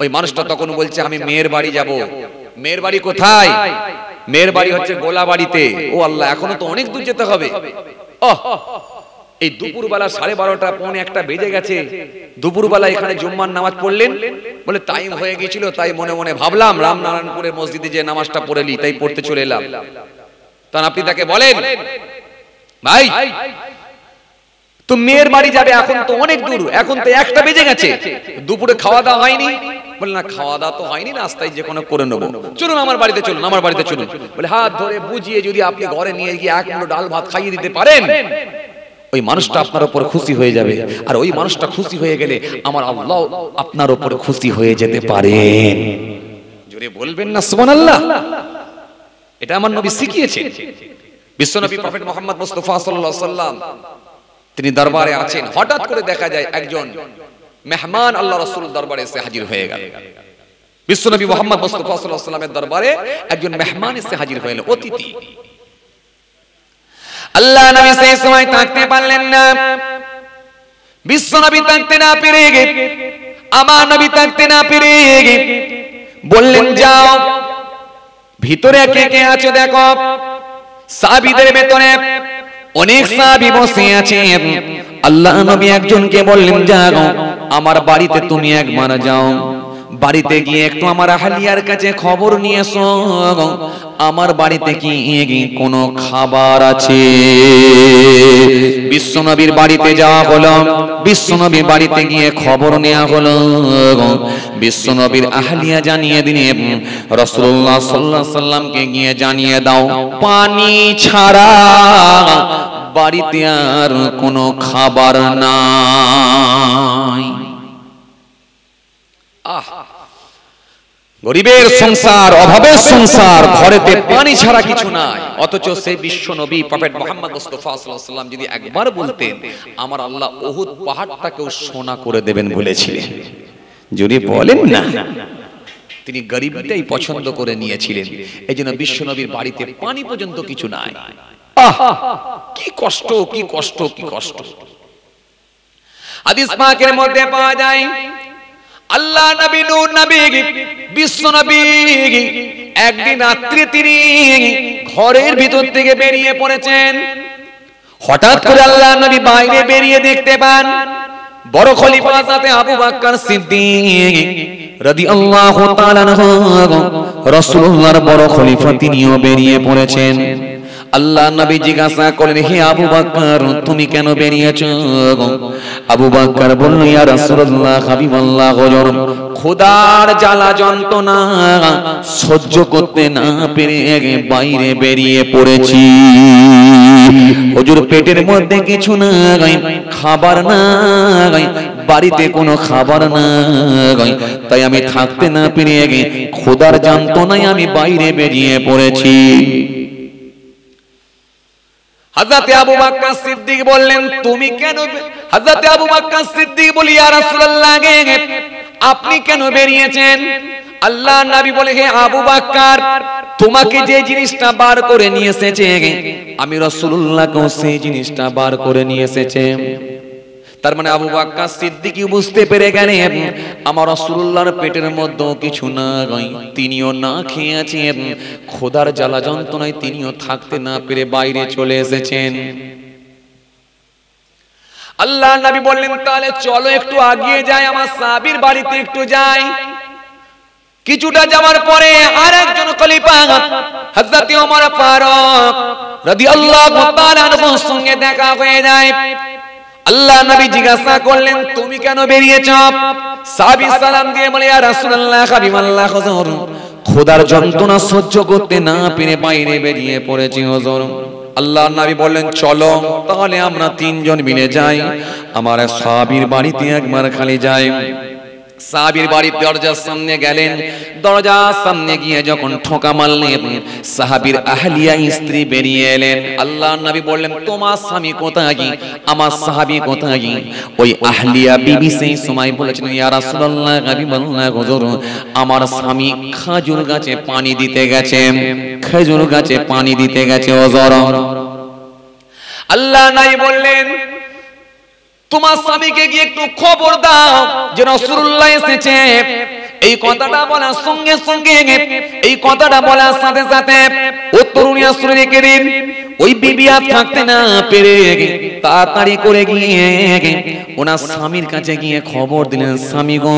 ওই মানুষটা তখন বলছে, আমি মেয়ের বাড়ি যাব। মেয়ের বাড়ি কোথায়? মেয়ের বাড়ি হচ্ছে গোলা বাড়িতে। ও আল্লাহ, এখনও তো অনেক দূর যেতে হবে। ওহ এই দুপুরবেলা সাড়ে বারোটা, পৌনে একটা বেজে গেছে। দুপুরবেলা এখানে জুম্মার নামাজ পড়লেন। বলে টাইম হয়ে গেছিল, তাই মনে মনে ভাবলাম রামনারায়ণপুরের মসজিদে যে নামাজটা পড়েলি তাই পড়তে চলে এলাম। তখন আপনি তাকে বলেন, ভাই, তো মেয়ের বাড়ি যাবে, এখন তো অনেক দূর, এখন তো একটা বেজে গেছে। দুপুরে খাওয়া দাওয়া হয়নি। বলে, না, খাওয়া দাওয়া তো হয়নি, নাস্তায় যে কোনো করে নেব। চলুন আমার বাড়িতে চলুন, আমার বাড়িতে চলুন। বলে, হাত ধরে বুঝিয়ে যদি আপনি ঘরে নিয়ে গিয়ে এক মুঠো ডাল ভাত খাইয়ে দিতে পারেন ওই মানুষটা আপনার উপর খুশি হয়ে যাবে। আর ওই মানুষটা খুশি হয়ে গেলে আমার আল্লাহ আপনার উপর খুশি হয়ে যেতে পারেন। জোরে বলবেন না সুবহানাল্লাহ। এটা আমার নবী শিখিয়েছে। বিশ্বনবী প্রফেট মোহাম্মদ মুস্তাফা সাল্লাল্লাহু আলাইহি সাল্লাম তিনি দরবারে আছেন। হঠাৎ করে দেখা যায় একজন মেহমান আল্লাহ রসুল দরবারে এসে হাজির হয়ে গেল। বিশ্বনবী মোহাম্মদ মুস্তফা সাল্লাল্লাহু আলাইহি ওয়াসাল্লামের দরবারে একজন মেহমান এসে হাজির হয়ে অতিথি। আল্লাহ নবী সেই সময় থাকতে পারলেন না। বিশ্ব নবী থাকতে না পেরে গে আমার নবী থাকতে না পেরে গে বললেন, যাও, ভিতরে কে কে আছে দেখো। সাহাবীদের ভেতরে অনেক সাহাবী বসে আছে আল্লাহ নবী একজনকে বললেন, যাও, আমার বাড়িতে তুমি একবার যাও। বাড়িতে গিয়ে একটু আমার আহালিয়ার কাছে খবর নিয়ে এসো। আমার বাড়িতে কি কোনো খাবার আছে? বিশ্বনবীর বাড়িতে যাওয়া হলো। বিশ্বনবীর বাড়িতে গিয়ে খবর নেওয়া হলো। বিশ্বনবীর আহলিয়া জানিয়ে দিনে রসুল্লাহ সাল্লাহ সাল্লামকে গিয়ে জানিয়ে দাও, পানি ছাড়া বাড়িতে আর কোনো খাবার নাই। আহ! গরিবের সংসার অভাবের সংসার ঘরেতে পানি ছাড়া কিছু নাই। অথচ সেই বিশ্ব নবী প্রফেট মোহাম্মদ মুস্তাফা সাল্লাম যদি একবার বলতেন আমার আল্লাহ ওহুদ পাহাড়টাকেও সোনা করে দেবেন বলেছিলেন। যদি বলেন না তিনি গরিবটাই পছন্দ করে নিয়েছিলেন। এই জন্য বিশ্ব নবীর বাড়িতে পানি পর্যন্ত কিছু নাই। কি কষ্ট কি কষ্ট কি কষ্ট। হাদিস পাকের মধ্যে পাওয়া যায় আল্লাহ নবী, নূর নবী, বিশ্ব নবী, একদিন রাত্রে তিনি ঘরের ভিতর থেকে বেরিয়ে পড়েছেন। হঠাৎ করে আল্লাহ নবী বাইরে বেরিয়ে দেখতে পান বড় খলিফা সাথে আবু বকর সিদ্দিক রাদিয়াল্লাহু তাআলা রাসূলুল্লাহর বড় খলিফা তিনিও বেরিয়ে পড়েছেন। আল্লাহ নবী জিজ্ঞাসা করলেন, হে আবু বকর, তুমি কেন বেরিয়েছো আবু বকর বলল, ইয়া রাসূলুল্লাহ, হাবিবাল্লাহ, হুজুর, খোদার জ্বালা যন্ত্রণা সহ্য করতে না পেরে বাইরে বেরিয়ে পড়েছি। হুজুর, পেটের মধ্যে কিছু না খাবার নাই, বাড়িতে কোনো খাবার নাই, তাই আমি থাকতে না পেরে খোদার যন্ত্রণায় আমি বাইরে বেরিয়ে পড়েছি। হযরতে আবু বকর সিদ্দিক বললেন, তুমি কেন হযরতে আবু বকর সিদ্দিক বলি রাসূলুল্লাহ আপনি কেন বেরিয়েছেন? আল্লাহ নবী বলে, হে আবু বাক্কার তোমাকে যে জিনিসটা বার করে নিয়ে এসেছে আমি রাসূলুল্লাহকেও সেই জিনিসটা বার করে নিয়ে এসেছে। তার মানে আবু বাক্কা সিদ্দিকি বুঝতে পেরে গেলেন, আমার রাসূলুল্লাহর পেটের মধ্যে কিছু না তিনিও না খেয়ে আছেন, খোদার জ্বালা যন্ত্রণায় তিনিও থাকতে না পেরে বাইরে চলে এসেছেন। আল্লাহ নবী বললেন, তাহলে চলো একটু আগিয়ে যাই, আমার সাহাবীর বাড়িতে একটু যাই। কিছুটা যাওয়ার পরে আর একজন খলিফা, হযরত ওমর ফারুক রাদিয়াল্লাহু তাআলা সঙ্গে দেখা হয়ে যায়। আল্লাহ নবী জিজ্ঞাসা করলেন, তুমি কেন বেরিয়েছ? সাহাবী সালাম দিয়ে বলে, ইয়া রাসূলুল্লাহ, হাবিবাল্লাহ, হুজুর, খোদার যন্ত্রণা সহ্য করতে না পেরে বাইরে বেরিয়ে পড়েছি, হুজুর। আল্লাহ নবী বললেন, চলো, তাহলে আমরা তিনজন মিলে যাই। আমার সাহাবীর বাড়িতে একবার খালি যাই। সাহাবীর বাড়ির দরজার সামনে গেলেন। দরজার সামনে গিয়ে যখন ঠোকা মারলেন, সাহাবীর আহলিয়া স্ত্রী বেরিয়ে এলেন। আল্লাহ নবী বললেন, তোমার স্বামী কোথায় আমার সাহাবী কোথায় ওই আহলিয়া বিবি সেই সময় বলেছেন, ইয়া রাসূলুল্লাহ হাবিবাল্লাহ হুজুর, আমার স্বামী খাজুর গাছে পানি দিতে গেছে। খেজুর গাছে পানি দিতে গেছে ওজর আল্লাহ নাই বললেন তোমার স্বামীকে গিয়ে একটু খবর দাও যে রসুল্লাহ এসেছে। এই কথাটা বলার সঙ্গে সঙ্গে, এই কথাটা বলার সাথে সাথে ও তরুণী আশ্রয় রেখে দিন। ওই বিবি আর থাকতে না পেরে তাড়াতাড়ি করে গিয়ে ওনার স্বামীর কাছে গিয়ে খবর দিলেন, স্বামী গো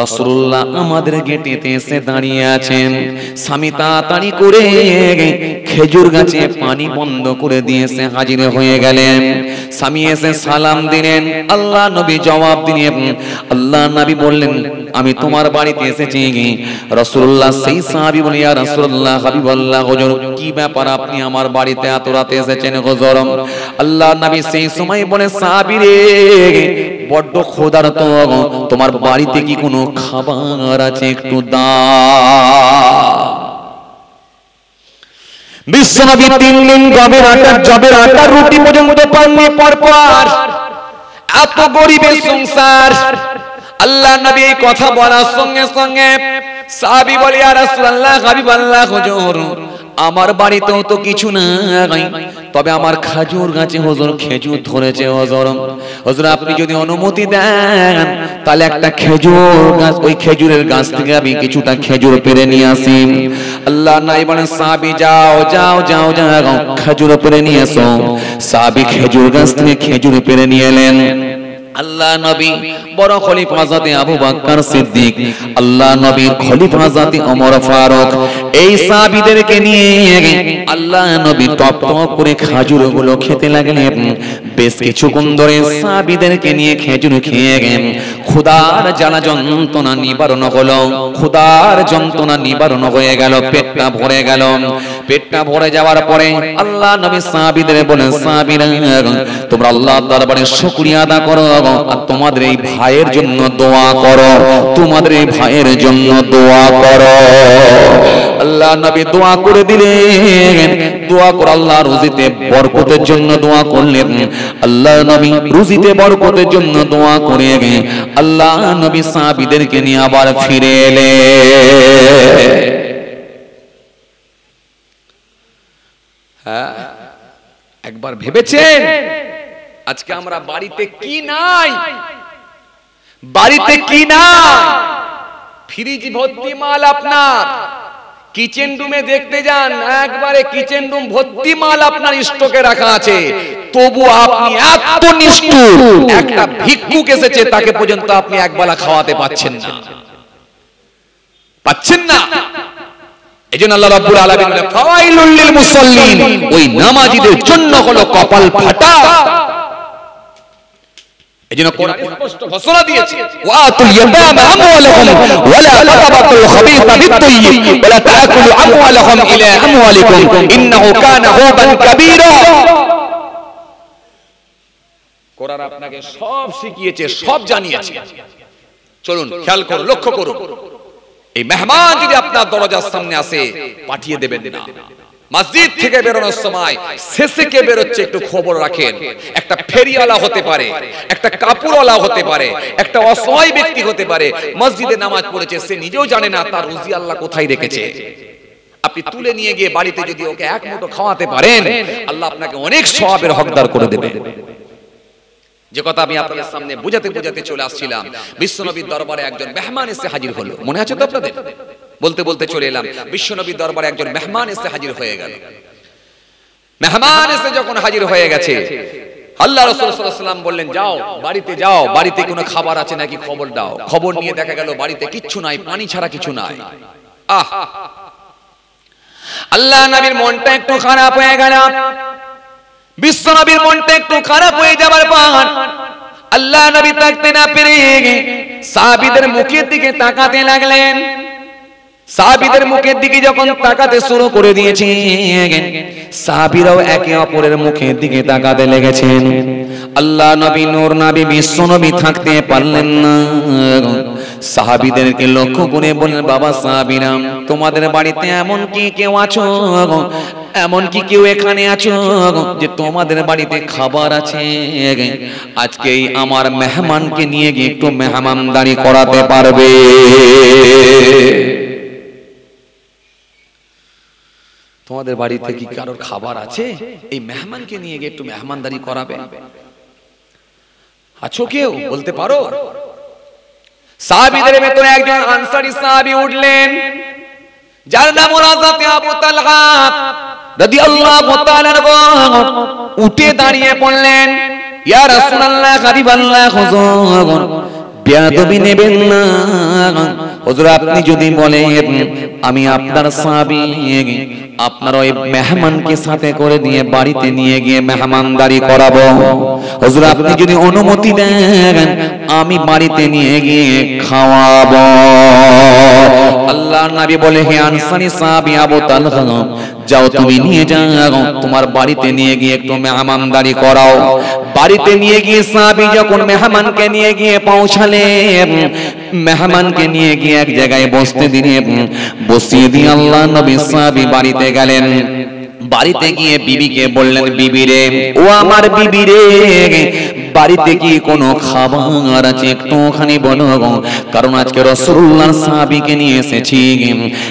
রসুল্লাহ আমাদের গেটেতে এসে দাঁড়িয়ে আছেন। স্বামী তাড়াতাড়ি করে খেজুর গাছে পানি বন্ধ করে দিয়েছে হাজির হয়ে গেলেন। স্বামী এসে সালাম দিলেন, আল্লাহ নবী জবাব দিলেন, আল্লাহ নবী বললেন, আমি তোমার বাড়িতে এসেছি। রসুল্লাহ সেই সাহাবি বলি আর রসুল্লাহ হাবিবাল্লাহ, হুজুর, কি ব্যাপার আপনি আমার বাড়িতে এত রাতে এসেছেন হুজুর আল্লাহ নবী সেই সময় বলে, সাহাবি রে, বড্ড খোদার তো তোমার বাড়িতে কি কোনো খাবার আছে একটু দাও? বিশ্বনবী তিন দিন গবের আটার জবের আটার রুটি পর্যন্ত পাননি পর পর এত গরিবের সংসার। আল্লাহ নবী এই কথা বলার সঙ্গে সঙ্গে সাহাবী বলে আর রাসূলুল্লাহ, হাবিবাল্লাহ, হুজুর আমার বাড়িতেও তো কিছু নাই তবে আমার খাজুর গাছে হুজুর খেজুর ধরেছে হুজুর। হুজুর, আপনি যদি অনুমতি দেন, তাহলে একটা খেজুর গাছ, ওই খেজুরের গাছ থেকে আমি কিছুটা খেজুর পেরে নিয়ে আসি। আল্লাহ নাই বলেন সাবি, যাও যাও যাও যাও, খেজুর পেরে নিয়ে এসো। সাবি খেজুর গাছ থেকে খেজুর পেরে নিয়ে এলেন। আল্লাহ নবী, বড় খলিফা জাতি আবু বকর সিদ্দিক, আল্লাহ নবীর খলিফা জাতি ওমর ফারুক এই সাহাবীদেরকে নিয়ে আল্লাহ নবী টপ টপ করে খাজুরগুলো খেতে লাগলেন। বেশ কিছুক্ষণ ধরে সাহাবীদেরকে নিয়ে খেজুর খেয়ে ক্ষুধার জ্বালা যন্ত্রণা নিবারণ হলো। ক্ষুধার যন্ত্রণা নিবারণ হয়ে গেল পেটটা ভরে গেল। পেটটা ভরে যাওয়ার পরে আল্লাহ নবী সাহাবীদের বলেন সাহাবীরা তোমরা আল্লাহ দরবারে শুকরিয়া আদা করো আর তোমাদের এই ভাইয়ের জন্য দোয়া করো। তোমাদের এই ভাইয়ের জন্য দোয়া করো। আল্লাহ নবী দোয়া করে দিলেন। দোয়া করে আল্লাহ রুজিতে বরকতের জন্য দোয়া করলেন। আল্লাহ নবী রুজিতে বরকতের জন্য দোয়া করে আল্লাহ নবী সাহাবীদেরকে নিয়ে আবার ফিরে এলে হ্যাঁ একবার ভেবেছেন? আজকে আমরা বাড়িতে কি নাই? বাড়িতে কি নাই? ফ্রিজ ভর্তি মাল আপনার। কিচেন রুমে দেখতে যান, একবারে কিচেন রুম ভর্তি মাল আপনার স্টকে রাখা আছে। তবু আপনি এত নিষ্ঠুর, একটা ভিক্ষুক এসেছে, তাকে পর্যন্ত আপনি একবেলা খাওয়াতে পাচ্ছেন না। পাচ্ছেন না? এজন্য আল্লাহ রাব্বুল আলামিন ফাওয়াইলুল লিল মুসাল্লিন, ওই নামাজীদের জন্য হলো কপাল ফাটা। এজন্য কোরআন স্পষ্ট ঘোষণা দিয়েছে। ওয়াতুল ইয়াতামা আমওয়ালাহুম ওয়ালা তাতাবাতুল খাবিথা বিত-তাইয়্যিব। ওয়ালা তাকুলু আমওয়ালাহুম ইলা আমওয়ালিকুম। ইন্নাহু কানা হুবান কাবীরা। কোরআন আপনাকে সব শিখিয়েছে সব জানিয়েছে। চলুন খেয়াল করুন লক্ষ্য করুন। এই মেহমান যদি আপনার দরজার সামনে আসে পাঠিয়ে দেবেন না। মসজিদ থেকে বেরোনোর সময় শেষে কে বেরোচ্ছে একটু খবর রাখেন। একটা ফেরিওয়ালা হতে পারে, একটা কাপড়ওয়ালা হতে পারে, একটা অসহায় ব্যক্তি হতে পারে। মসজিদে নামাজ পড়েছে, সে নিজেও জানে না তার রুজি আল্লাহ কোথায় রেখেছে। আপনি তুলে নিয়ে গিয়ে বাড়িতে যদি ওকে এক মুঠো খাওয়াতে পারেন, আল্লাহ আপনাকে অনেক সওয়াবের হকদার করে দেবে। যে কথা আমি আপনাদের সামনে বুঝাতে বুঝাতে চলে আসছিলাম, বিশ্বনবীর দরবারে একজন মেহমান এসে হাজির হলো। মনে আছে তো আপনাদের? বলতে বলতে চলে এলাম। বিশ্বনবীর দরবারে একজন মেহমান এসে হাজির হয়ে গেল। মেহমান এসে যখন হাজির হয়ে গেছে, আল্লাহ রসুল সাল্লাম বললেন, যাও, বাড়িতে যাও, বাড়িতে কোনো খাবার আছে নাকি খবর দাও? খবর নিয়ে দেখা গেল বাড়িতে কিচ্ছু নাই, পানি ছাড়া কিছু নাই। আহ! আল্লাহ নবীর মনটা একটু খারাপ হয়ে গেল। বিশ্ব নবীর মনটা একটু খারাপ হয়ে যাবার পর আল্লাহ নবী তাকতে না পেরে সাহাবীদের মুখের দিকে তাকাতে লাগলেন। সাহাবীদের মুখের দিকে যখন তাকাতে শুরু করে দিয়েছে সাহাবীরাও একে অপরের মুখের দিকে তাকাতে লেগেছেন। আল্লাহ নবী, নূর নবী, বিশ্ব নবী থাকতে পারলেন না। সাহাবীদেরকে লক্ষ্য করে বললেন, বাবা সাহাবীরাম তোমাদের বাড়িতে এমন কি কেউ আছো এমন কি কেউ এখানে আছো যে তোমাদের বাড়িতে খাবার আছে আজকে আমার মেহমানকে নিয়ে গিয়ে একটু মেহমানদারি করাতে পারবে। তোমাদের বাড়িতে কি কারোর খাবার আছে? এই মেহমানকে নিয়ে গিয়ে একটু মেহমানদারি করাবে? আছো কেউ? বলতে পারো? সাহাবীদের ভেতরে একজন আনসারী সাহাবী উঠলেন। যার নাম রাজাতে আবু তালহা রাদিয়াল্লাহু তাআলা উঠে দাঁড়িয়ে পড়লেন। ইয়া রাসূলুল্লাহ হাবিবাল্লাহ হুজুর। বেয়াদবি নেবেন না। হজুর, আপনি যদি বলেন, আমি আপনার সাহাবী, আপনার ওই মেহমানকে সাথে করে নিয়ে বাড়িতে নিয়ে গিয়ে মেহমানদারি করাবো। হজুর, আপনি যদি অনুমতি দেন, আমি বাড়িতে নিয়ে গিয়ে খাওয়াবো। আল্লাহ নবী বলে, হে আনসারী সাহাবী, আবু তালহা, যাও তুমি নিয়ে যাও, তোমার বাড়িতে নিয়ে গিয়ে একটু মেহমানদারি করাও। বাড়িতে নিয়ে গিয়ে সাহাবী যখন মেহমানকে নিয়ে গিয়ে পৌঁছালে মেহমানকে নিয়ে গিয়ে এক জায়গায় বসতে দিলেন, বসিয়ে দিয়ে আল্লাহ নবী সাহাবী বাড়িতে গেলেন। বাড়িতে গিয়ে বিবিকে বললেন বিবি রে ও আমার বিবি রে বাড়িতে কি কোনো খাবার আছে একটুখানি বলো কারণ আজকে রসুল্লাহর সাহাবিকে নিয়ে এসেছি।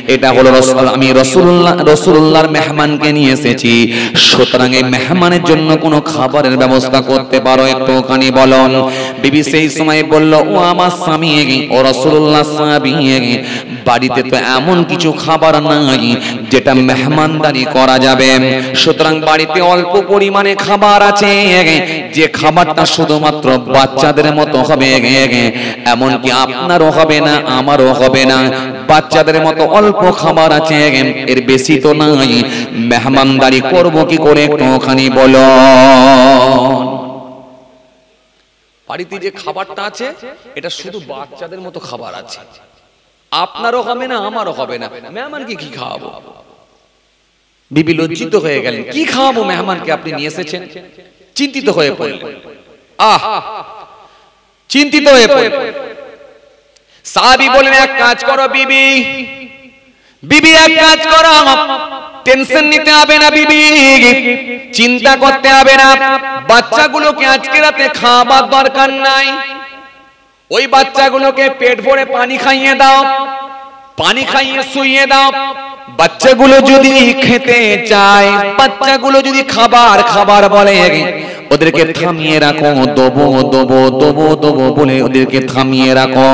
এটা হলো রসুল আমি রসুল্লাহ রসুল্লাহর মেহমানকে নিয়ে এসেছি। সুতরাং এই মেহমানের জন্য কোনো খাবারের ব্যবস্থা করতে পারো একটুখানি বলো বিবি সেই সময় বলল ও আমার স্বামী ও রসুল্লাহ সাহাবি বাড়িতে তো এমন কিছু খাবার নাই যেটা মেহমানদারি করা যাবে সুতরাং বাড়িতে অল্প পরিমাণে খাবার আছে। যে খাবারটা শুধুমাত্র বাচ্চাদের মতো হবে। এমনকি আপনারও হবে না, আমারও হবে না। বাচ্চাদের মতো অল্প খাবার আছে। এর বেশি তো নাই। মেহমানদারি করব কি করে একটুখানি বলো। বাড়িতে যে খাবারটা আছে, এটা শুধু বাচ্চাদের মতো খাবার আছে। আপনারও হবে না, আমারও হবে না। মেহমানকে কি খাওয়াবো? বিবি লজ্জিত হয়ে গেলেন। কি খাওয়াবো মেহমানকে আপনি নিয়ে এসেছেন? চিন্তিত হয়ে পড়লেন। আহ! চিন্তিত হয়ে পড়লেন। সাহাবি বলেন এক কাজ করো বিবি। বিবি, এক কাজ করো। টেনশন নিতে হবে না বিবি। চিন্তা করতে হবে না। বাচ্চাগুলোকে আজকে রাতে খাবার দরকার নাই। ওই বাচ্চাগুলোকে পেট ভরে পানি খাইয়ে দাও। পানি খাইয়ে শুইয়ে দাও। বাচ্চাগুলো যদি খেতে চায়, বাচ্চাগুলো যদি খাবার খাবার বলে, ওদেরকে থামিয়ে রাখো, দবো দবো দবো দবো বলে ওদেরকে থামিয়ে রাখো।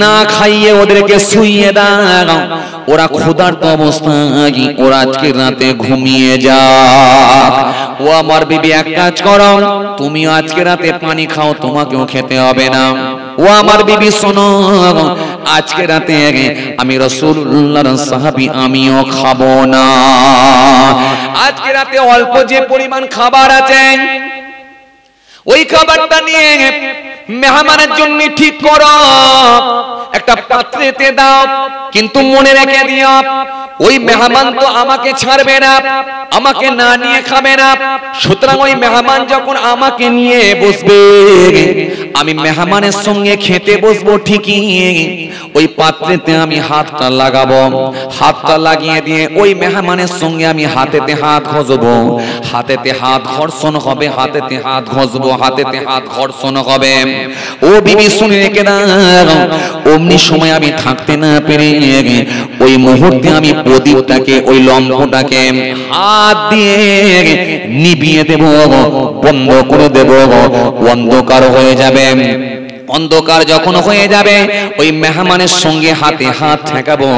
না খাইয়ে ওদেরকে শুইয়ে দাও, ওরা ক্ষুধার্ত অবস্থায়, ওরা আজকে রাতে ঘুমিয়ে যা ও আমার বিবি, এক কাজ করো তুমি আজকে রাতে পানি খাও, তোমাকেও খেতে হবে না। ও আমার বিবি, শোনো আজকে রাতে আমি রসুল্লাহর সাহাবি, আমিও খাব না। আজকে রাতে অল্প যে পরিমাণ খাবার আছে ওই খাবারটা নিয়ে মেহমানের জন্য ঠিক করো। একটা পাত্রেতে দাও, কিন্তু মনে রেখে দিও, ওই মেহমান তো আমাকে ছাড়বে না, আমাকে না নিয়ে খাবে না। সুতরাং ওই মেহমান যখন আমাকে নিয়ে বসবে, আমি মেহমানের সঙ্গে খেতে বসবো ঠিকই। ওই পাত্রেতে আমি হাতটা লাগাবো, হাতটা লাগিয়ে দিয়ে ওই মেহমানের সঙ্গে আমি হাতেতে হাত ঘষবো। হাতেতে হাত ঘর্ষণ হবে, হাতেতে হাত ঘষবো। হাতেতে হাত ঘর্ষণ হবে। ও বিবি শুনে রেখে দাও। অমনি সময় আমি থাকতে না পেরে ওই মুহূর্তে আমি প্রদীপটাকে, ওই লম্বটাকে হাত দিয়ে নিবিয়ে দেব, বন্ধ করে দেব। অন্ধকার হয়ে যাবে। অন্ধকার যখন হয়ে যাবে, ওই মেহমানের সঙ্গে হাতে হাত ঠেকাবো,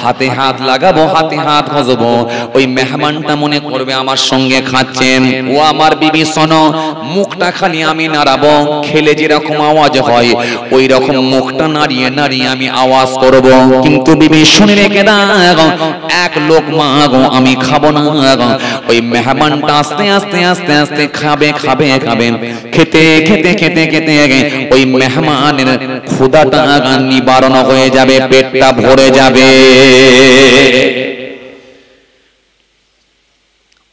হাতে হাত লাগাবো, হাতে হাত ঘষবো ওই মেহমানটা মনে করবে আমার সঙ্গে খাচ্ছেন। ও আমার বিবি, শোনো, মুখটা খালি আমি নাড়াবো, খেলে যেরকম আওয়াজ হয় ওই রকম মুখটা নাড়িয়ে নাড়িয়ে আমি আওয়াজ করব। কিন্তু বিবি, শুনে রেখে দাও, এক লোক মাগো আমি খাব না ওই মেহমানটা আস্তে আস্তে আস্তে আস্তে খাবে খাবে খাবে। খেতে খেতে খেতে খেতে, ওই মেহমানের ক্ষুদাটা নিবারণ হয়ে যাবে, পেটটা ভরে যাবে।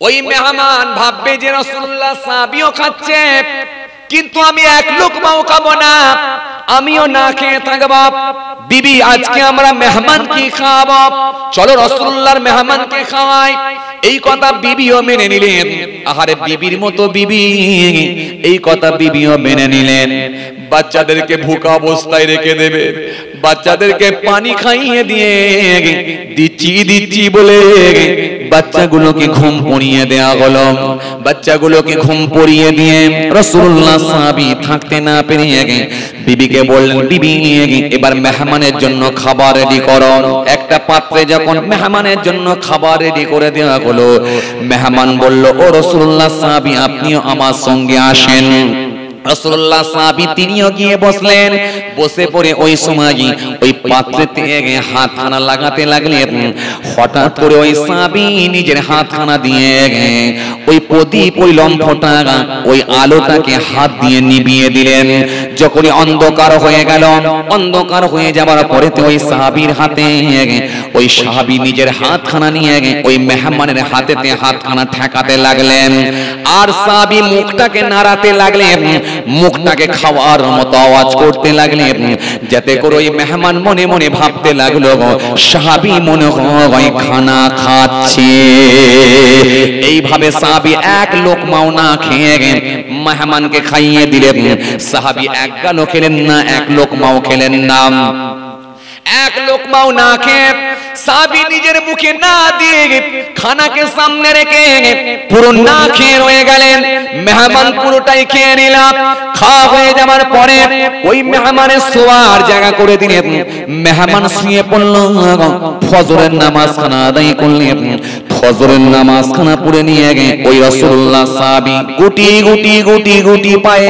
ওই মেহমান ভাববে যে রসুল্লাহ সাবিও খাচ্ছে, কিন্তু আমি এক লোকমাও খাব না। আমিও না খেয়ে থাকব। বিবি আজকে আমরা মেহমান কি খাওয়াবো। চলো রসুল্লাহর মেহমানকে খাওয়াই। এই কথা বিবিও মেনে নিলেন। আহারে বিবির মতো বিবি। এই কথা বিবিও মেনে নিলেন। বাচ্চাদেরকে ভুকা অবস্থায় রেখে দেবে। বাচ্চাদেরকে পানি খাইয়ে দিয়ে দিচ্ছি দিচ্ছি বলে বাচ্চাগুলোকে ঘুম পড়িয়ে দেয়া হলো। বাচ্চাগুলোকে ঘুম পড়িয়ে দিয়ে রসুল্লাহ সাহাবি থাকতে না পেরে বিবিকে বললেন বিবি এবার মেহমানের জন্য খাবার রেডি করো। একটা পাত্রে যখন মেহমানের জন্য খাবার রেডি করে দেওয়া হলো মেহমান বলল ও রসুল্লাহ সাহাবি আপনিও আমার সঙ্গে আসেন। রসুল্লাহ সাহাবি তিনিও গিয়ে বসলেন। বসে পড়ে ওই সময় ওই পাত্রেতে হাত খানা লাগাতে লাগলেন। হঠাৎ করে ওই সাহাবি নিজের হাত খানা দিয়ে ওই প্রদীপ, ওই লম্ফটা, ওই আলোটাকে হাত দিয়ে নিবিয়ে দিলেন। যখনই অন্ধকার হয়ে গেল, অন্ধকার হয়ে যাবার পরে ওই সাহাবির হাতে ওই সাহাবি নিজের হাত খানা নিয়ে ওই মেহমানের হাতেতে হাত খানা ঠেকাতে লাগলেন। আর সাহাবি মুখটাকে নাড়াতে লাগলেন। মুখটাকে খাওয়ার মতো আওয়াজ করতে লাগলেন। যাতে করে ওই মেহমান মনে মনে ভাবতে লাগল, সাহাবি মনে হয় খানা খাচ্ছে। এইভাবে সাহাবি এক লোক মাও না খেয়ে মেহমানকে খাইয়ে দিলেন। সাহাবি এক গালো খেলেন না, এক লোক মাও খেলেন না। এক লোকমাও না খেয়ে সাবি নিজের মুখে না দিয়ে খানাকে সামনে রেখে পুরো না খেয়ে রয়ে গেলেন। মেহমান পুরোটাই খেয়ে নিলাম। খাওয়া হয়ে যাওয়ার পরে ওই মেহমানের শোয়ার জায়গা করে দিলেন। মেহমান শুয়ে পড়ল। ফজরের নামাজ খানা আদায় করলেন। ফজরের নামাজ খানা পড়ে নিয়ে গে ওই রাসূলুল্লাহ সাহাবী গুটি গুটি গুটি গুটি পায়ে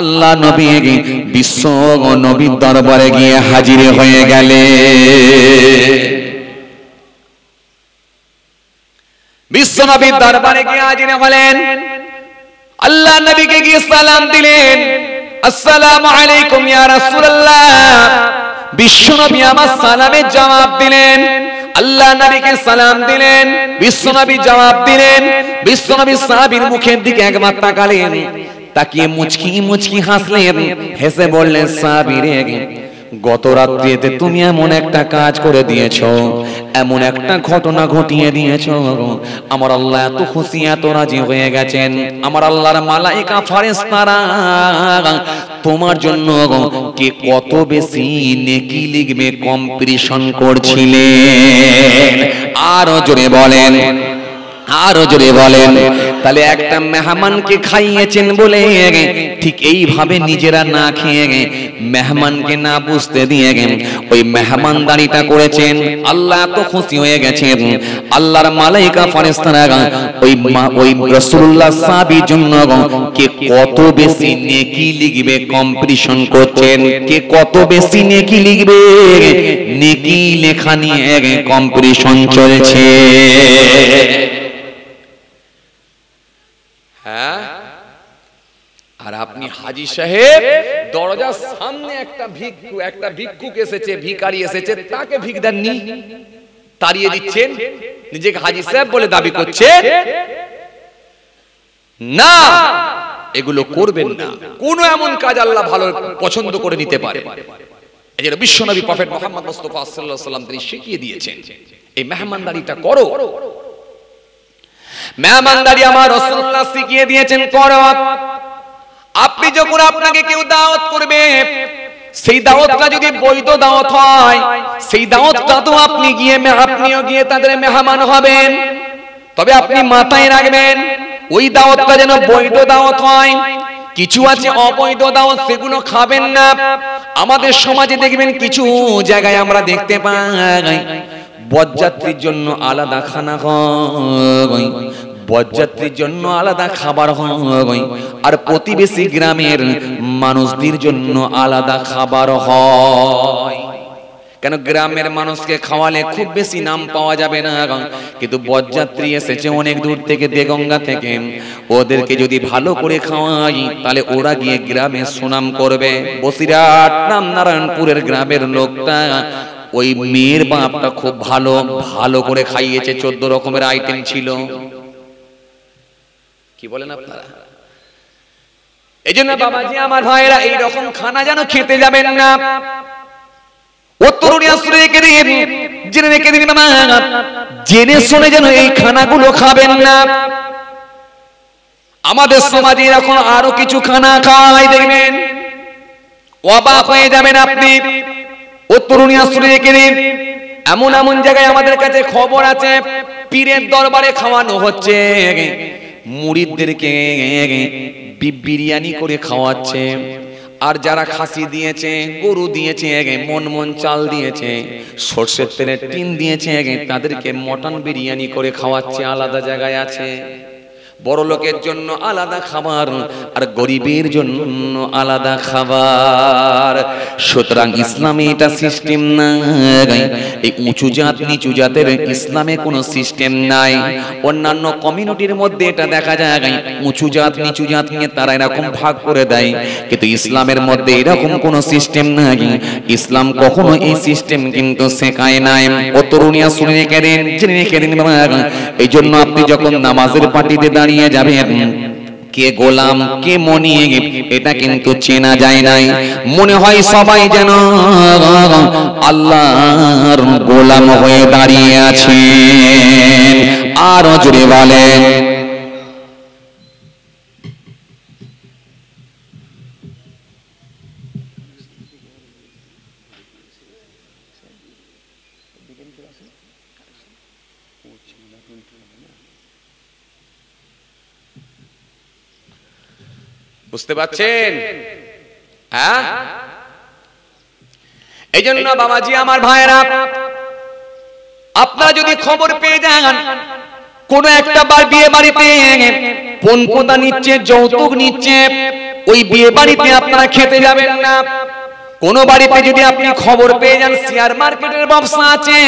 আল্লাহ নবী গে বিশ্ব নবীর দরবারে গিয়ে হাজির হয়ে গেলে। বিশ্ব নবীর দরবারে গিয়ে হাজির হলেন। আল্লাহ নবীকে গিয়ে সালাম দিলেন। আসসালামু আলাইকুম ইয়া রাসূলুল্লাহ। বিশ্ব নবী আমার সালামের জবাব দিলেন। আল্লাহ নবীকে সালাম দিলেন বিশ্বনবী জবাব দিলেন বিশ্বনবী সাহাবীর মুখের দিকে একবার তাকালেন, তাকিয়ে মুচকি মুচকি হাসলেন, হেসে বললেন সাহাবী রে গত রাত্রিতে তুমি এমন একটা কাজ করে দিয়েছ, এমন একটা ঘটনা ঘটিয়ে দিয়েছ। আমার আল্লাহ এত খুশি, এত রাজি হয়ে গেছেন। আমার আল্লাহর মালাইকা ফারেস্তারা তোমার জন্য কে কত বেশি নেকি লিখবে কম্পিটিশন করছিলেন। আরও জোরে বলেন। আরও জোরে বলেন, তাহলে একটা মেহমানকে খাইয়েছেন বলে ঠিক এইভাবে নিজেরা না খেয়ে মেহমানকে না বুঝতে দিয়ে ওই করেছেন, আল্লাহ খুশি হয়ে গেছেন। আল্লাহর মালাইকা ফেরেশতারা ওই ওই রাসূলুল্লাহ সাহাবীর জন্য কে কত বেশি নেকি লিখবে কম্পিটিশন করছেন, কে কত বেশি নেকি লিখবে, নেকি লেখা নিয়ে কম্পিটিশন চলছে হ্যাঁ আর আপনি হাজি সাহেব দরজার সামনে একটা ভিক্ষু একটা ভিক্ষুক এসেছে ভিখারি এসেছে তাকে ভিক দেননি। তাড়িয়ে দিচ্ছেন নিজেকে হাজি সাহেব বলে দাবি করছে না এগুলো করবেন না। কোন এমন কাজ আল্লাহ ভালো পছন্দ করে নিতে পারে। এই যে বিশ্বনবী প্রফেট মোহাম্মদ মুস্তাফা আলাইহি সাল্লাম তিনি শিখিয়ে দিয়েছেন এই মেহমানদারিটা করো। মেহমানদারি আমার রাসূলুল্লাহ শিখিয়ে দিয়েছেন করো আপনি যখন আপনাকে কেউ দাওয়াত করবে, সেই দাওয়াতটা যদি বৈধ দাওয়াত হয়, সেই দাওয়াতটা তো আপনি গিয়ে আপনিও গিয়ে তাদের মেহমান হবেন। তবে আপনি মাথায় রাখবেন, ওই দাওয়াতটা যেন বৈধ দাওয়াত হয়। কিছু আছে অবৈধ দাওয়াত, সেগুলো খাবেন না। আমাদের সমাজে দেখবেন কিছু জায়গায় আমরা দেখতে পাই, বরযাত্রীর জন্য আলাদা খানা হয়। বরযাত্রীর জন্য আলাদা খাবার হয় আর প্রতিবেশী গ্রামের মানুষদের জন্য আলাদা খাবার হয়। কেন গ্রামের মানুষকে খাওয়ালে খুব বেশি নাম পাওয়া যাবে না কিন্তু বরযাত্রী এসেছে অনেক দূর থেকে, দেগঙ্গা থেকে। ওদেরকে যদি ভালো করে খাওয়াই, তাহলে ওরা গিয়ে গ্রামে সুনাম করবে। বসিরহাট নাম নারায়ণপুরের গ্রামের লোকটা, ওই মেয়ের বাপটা খুব ভালো ভালো করে খাইয়েছে, চোদ্দ রকমের আইটেম ছিল। কি বলেন আপনারা? এই জন্য বাবাজি আমার ভাইরা এইরকম খানা যেন খেতে যাবেন না। ও তরুণী আশ্রয় রেখে দিন? জেনে রেখে দিন জেনে শুনে যেন এই খানাগুলো খাবেন না। আমাদের সমাজে এরকম আরও কিছু খানা খাওয়াই দেখবেন। অবাক হয়ে যাবেন আপনি। ও তরুণী আশ্রয় রেখে দিন? এমন এমন জায়গায় আমাদের কাছে খবর আছে পীরের দরবারে খাওয়ানো হচ্ছে। মুড়িদদেরকে বিরিয়ানি করে খাওয়াচ্ছে। আর যারা খাসি দিয়েছে, গরু দিয়েছে, মন মন চাল দিয়েছে, সর্ষের তেলের টিন দিয়েছে, তাদেরকে মটন বিরিয়ানি করে খাওয়াচ্ছে, আলাদা জায়গায় আছে। বড় লোকের জন্য আলাদা খাবার আর গরিবের জন্য আলাদা খাবার। সুতরাং ইসলামে এটা সিস্টেম নাই। এই উঁচু জাত, নিচু জাতের ইসলামে কোনো সিস্টেম নাই। অন্যান্য কমিউনিটির মধ্যে এটা দেখা যায়, উঁচু জাত, নিচু জাত নিয়ে তারা এরকম ভাগ করে দেয়। কিন্তু ইসলামের মধ্যে এরকম কোনো সিস্টেম নাই। ইসলাম কখনো এই সিস্টেম কিন্তু শেখায় নাই। ও তরুণিয়া শুনে রেখে দিন, জেনে রেখে দিন এই জন্য আপনি যখন নামাজের পার্টিতে দাঁড়িয়ে যাবেন। কে গোলাম, কে মনি এটা কিন্তু চেনা যায় নাই। মনে হয় সবাই যেন আল্লাহর গোলাম হয়ে দাঁড়িয়ে আছে আরও জুড়ে বলেন। বুঝতে পারছেন? হ্যাঁ? এই জন্য বাবাজি, আমার ভাইয়েরা, আপনারা যদি খবর পেয়ে যান, কোন একটা বার বিয়ে বাড়িতে পোতা নিচ্ছে, যৌতুক নিচ্ছে, ওই বিয়ে বাড়িতে আপনারা খেতে যাবেন না। কোন বাড়িতে যদি আপনি খবর পেয়ে যান শেয়ার মার্কেটের ব্যবসা আছে।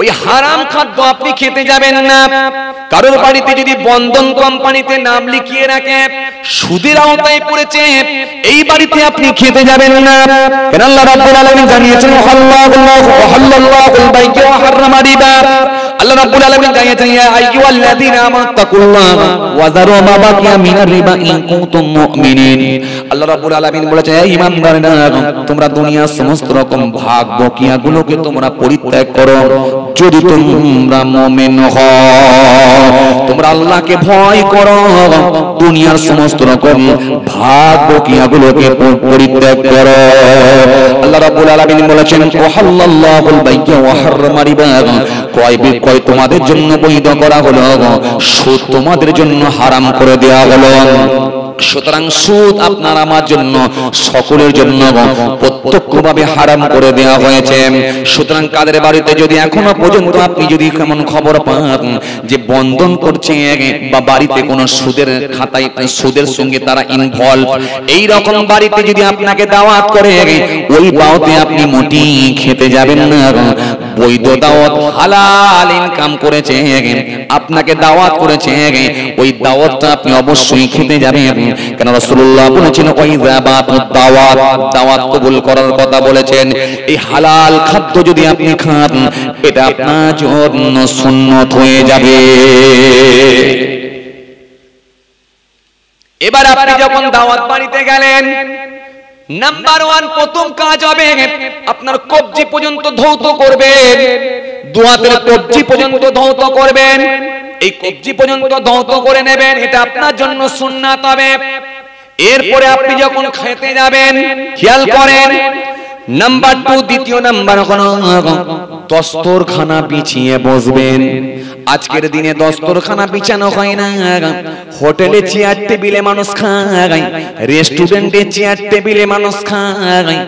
ওই হারাম খাদ্য আপনি খেতে যাবেন না। কারোর বাড়িতে যদি বন্ধন কোম্পানিতে নাম লিখিয়ে রাখে, সুদের আওতায় পড়েছে, এই বাড়িতে আপনি খেতে যাবেন না। আল্লাহ রাব্বুল আলামিন জানিয়েছেন আল্লাহু আল্লাহুল বাইকা হারামা রিবা আল্লাহ রাব্বুল আলামিন জানিয়েছেন, ইয়া আইয়ুহাল্লাযীনা আমানু তাকুল্লাহ ওয়া যারু মা বাকিয়া মিনার রিবা ইন কুনতুম মুমিনিন। আল্লাহ রাব্বুল আলামিন বলেছেন, হে ঈমানদারেরা, তোমরা দুনিয়ার সমস্ত রকম ভাগ বকিয়াগুলোকে তোমরা পরিত্যাগ করো। যদি তোমরা মুমিন হও, তোমরা আল্লাহকে ভয় করো। দুনিয়ার সমস্ত রকম ভাগ বকিয়াগুলোকে পরিত্যাগ করো। আল্লাহ রাব্বুল আলামিন বলেছেন ওয়াহাল্লাল্লাহুল বাইয়া ওয়া হাররামা রিবা। কয় বিক্রয় তোমাদের জন্য বৈধ করা হলো সুদ তোমাদের জন্য হারাম করে দেওয়া হলো। সুতরাং সুদ আপনার আমার জন্য, সকলের জন্য প্রত্যক্ষভাবে হারাম করে দেওয়া হয়েছে। সুতরাং কাদের বাড়িতে যদি এখনও পর্যন্ত আপনি যদি কেমন খবর পান যে বন্ধন করছে বা বাড়িতে কোনো সুদের খাতায়, সুদের সঙ্গে তারা ইনভলভ এই রকম বাড়িতে যদি আপনাকে দাওয়াত করে, ওই বাওতে আপনি মোটি খেতে যাবেন না বৈধ দাওয়াত হালাল ইনকাম করেছে। আপনাকে দাওয়াত করেছে। ওই দাওয়াতটা আপনি অবশ্যই খেতে যাবেন। কেন রাসূলুল্লাহ বলেছেন ওই দাওয়াত দাওয়াত। দাওয়াত কবুল করার কথা বলেছেন। এই হালাল খাদ্য যদি আপনি খান, এটা আপনার জন্য সুন্নত হয়ে যাবে। এবার আপনি যখন দাওয়াত বাড়িতে গেলেন নাম্বার ওয়ান প্রথম কাজ হবে আপনার কবজি পর্যন্ত ধৌত করবেন। দুয়াতের কবজি পর্যন্ত ধৌত করবেন। এই কবজি পর্যন্ত ধৌত করে নেবেন এটা আপনার জন্য সুন্নাত হবে। এরপরে আপনি যখন খেতে যাবেন খেয়াল করেন। নাম্বার টু দ্বিতীয় নাম্বার দস্তরখানা বিছিয়ে বসবেন। আজকের দিনে দস্তরখানা বিছানো হয় না। হোটেলে চেয়ার টেবিলে মানুষ খায়। রেস্টুরেন্টে চেয়ার টেবিলে মানুষ খায়।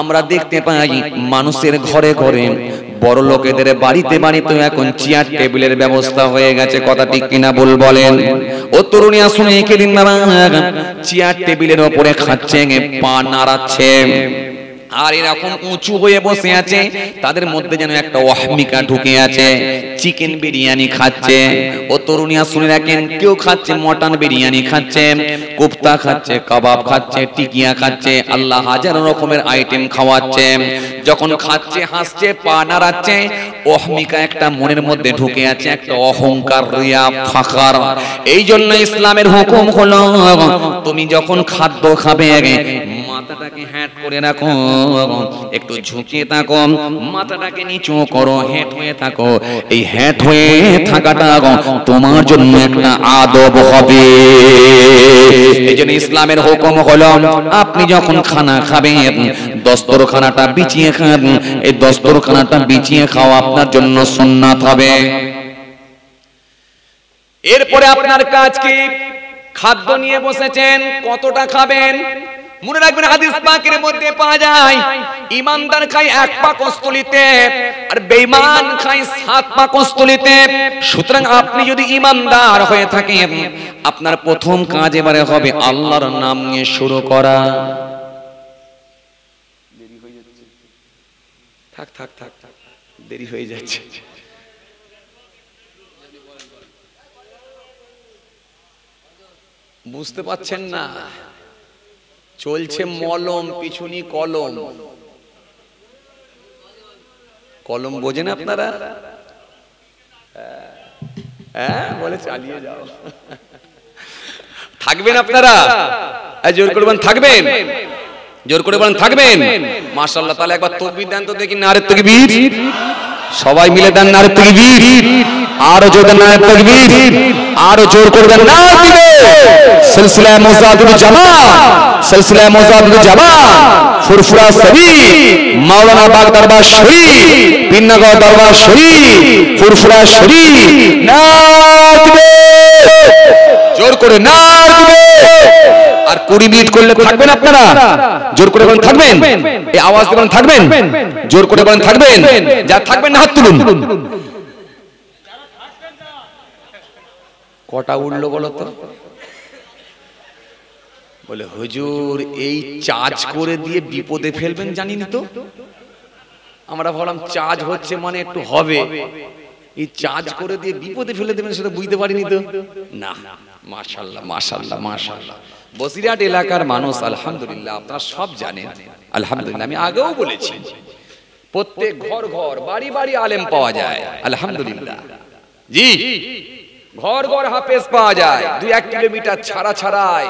আমরা দেখতে পাই মানুষের ঘরে ঘরে বড় লোকেদের বাড়িতে বাড়িতে এখন চেয়ার টেবিলের ব্যবস্থা হয়ে গেছে। কথা ঠিক কিনা বল বলেন? ও তরুণিয়া শুনে দিন বাবা চেয়ার টেবিলের ওপরে খাচ্ছে পা নাড়াচ্ছে। আর এরকম উঁচু হয়ে বসে আছে, তাদের মধ্যে যেন একটা ওয়াহমিকা ঢুকে আছে। চিকেন বিরিয়ানি খাচ্ছে, ও তরুণিয়া শুনে রাখেন কেউ খাচ্ছে, মটন বিরিয়ানি খাচ্ছে কোপ্তা খাচ্ছে, কাবাব খাচ্ছে, টিকিয়া খাচ্ছে, আল্লাহ হাজার রকমের আইটেম খাওয়াচ্ছে। যখন খাচ্ছে, হাসছে, পা নাড়াচ্ছে ওহমিকা একটা মনের মধ্যে ঢুকে আছে, একটা অহংকার রিয়া ফাকার এই জন্য ইসলামের হুকুম হলো, তুমি যখন খাদ্য খাবে মাথাটাকে হ্যাট করে রাখো একটু থাকো। মাথাটাকে নিচু করো, হ্যাট হয়ে থাকো। এই হ্যাট হয়ে থাকাটা তোমার জন্য একটা আদব হবে। এই জন্য ইসলামের হুকুম হলো, আপনি যখন খানা খাবেন, দস্তরখানাটা বিছিয়ে খান। এই দস্তরখানাটা বিছিয়ে খাওয়া আপনার জন্য সুন্নাত হবে। এরপরে আপনার কাজ কি? খাদ্য নিয়ে বসেছেন, কতটা খাবেন? মনে রাখবেন হাদিস পাকের মধ্যে পাওয়া যায় ইমানদার খায় এক পা কস্তলিতে আর বেঈমান খায় সাত পা কস্তলিতে সুতরাং আপনি যদি ইমানদার হয়ে থাকেন, আপনার প্রথম কাজ এবারে হবে আল্লাহর নাম নিয়ে শুরু করা। দেরি হয়ে থাক থাক থাক থাক। দেরি হয়ে যাচ্ছে। বুঝতে পাচ্ছেন না? চলছে মলম পিছুনি কলম। কলম। বোঝেন আপনারা? হ্যাঁ বলে চালিয়ে যাও। থাকবেন আপনারা? জোর করে বলেন থাকবেন। জোর করে বলেন থাকবেন। মাশাআল্লাহ তাহলে একবার তকবীর দেন তো দেখি নারে তকবীর। সবাই মিলে দেন নারে তকবীর। আরও জোর দেন নারে তকবীর। আরও জোর করে দেন না দিবে সিলসিলা মুজাদুল জামা সিলসিলা মুজাদুল জামা ফুরফুরা সবি মাওলানা বাগ দরবার শরীফ পিন্নগর দরবার শরীফ, ফুরফুরা শরীফ না দিবে জোর করে না দিবে আর কুড়ি মিনিট করলে থাকবেন আপনারা? জোর করে বলেন থাকবেন? এই আওয়াজ দিয়ে বলেন থাকবেন? জোর করে বলেন থাকবেন? যা থাকবেন না হাত তুলুন। কটা উঠল বলো তো? বলে, হুজুর, এই চার্জ করে দিয়ে বিপদে ফেলবেন জানিনি তো? আমরা ভাবলাম, চার্জ হচ্ছে মানে একটু হবে। এই চার্জ করে দিয়ে বিপদে ফেলে দেবেন সেটা বুঝতে পারিনি তো? না মাশাল্লাহ মাশাল্লাহ মাশাল্লাহ বসিরহাট এলাকার মানুষ, আলহামদুলিল্লাহ, আপনারা সব জানেন। আলহামদুলিল্লাহ, আমি আগেও বলেছি। প্রত্যেক ঘর ঘর, বাড়ি বাড়ি আলেম পাওয়া যায়। আলহামদুলিল্লাহ। জি? ঘর ঘর হাফেজ পাওয়া যায়, দুই এক কিলোমিটার ছাড়া ছাড়াই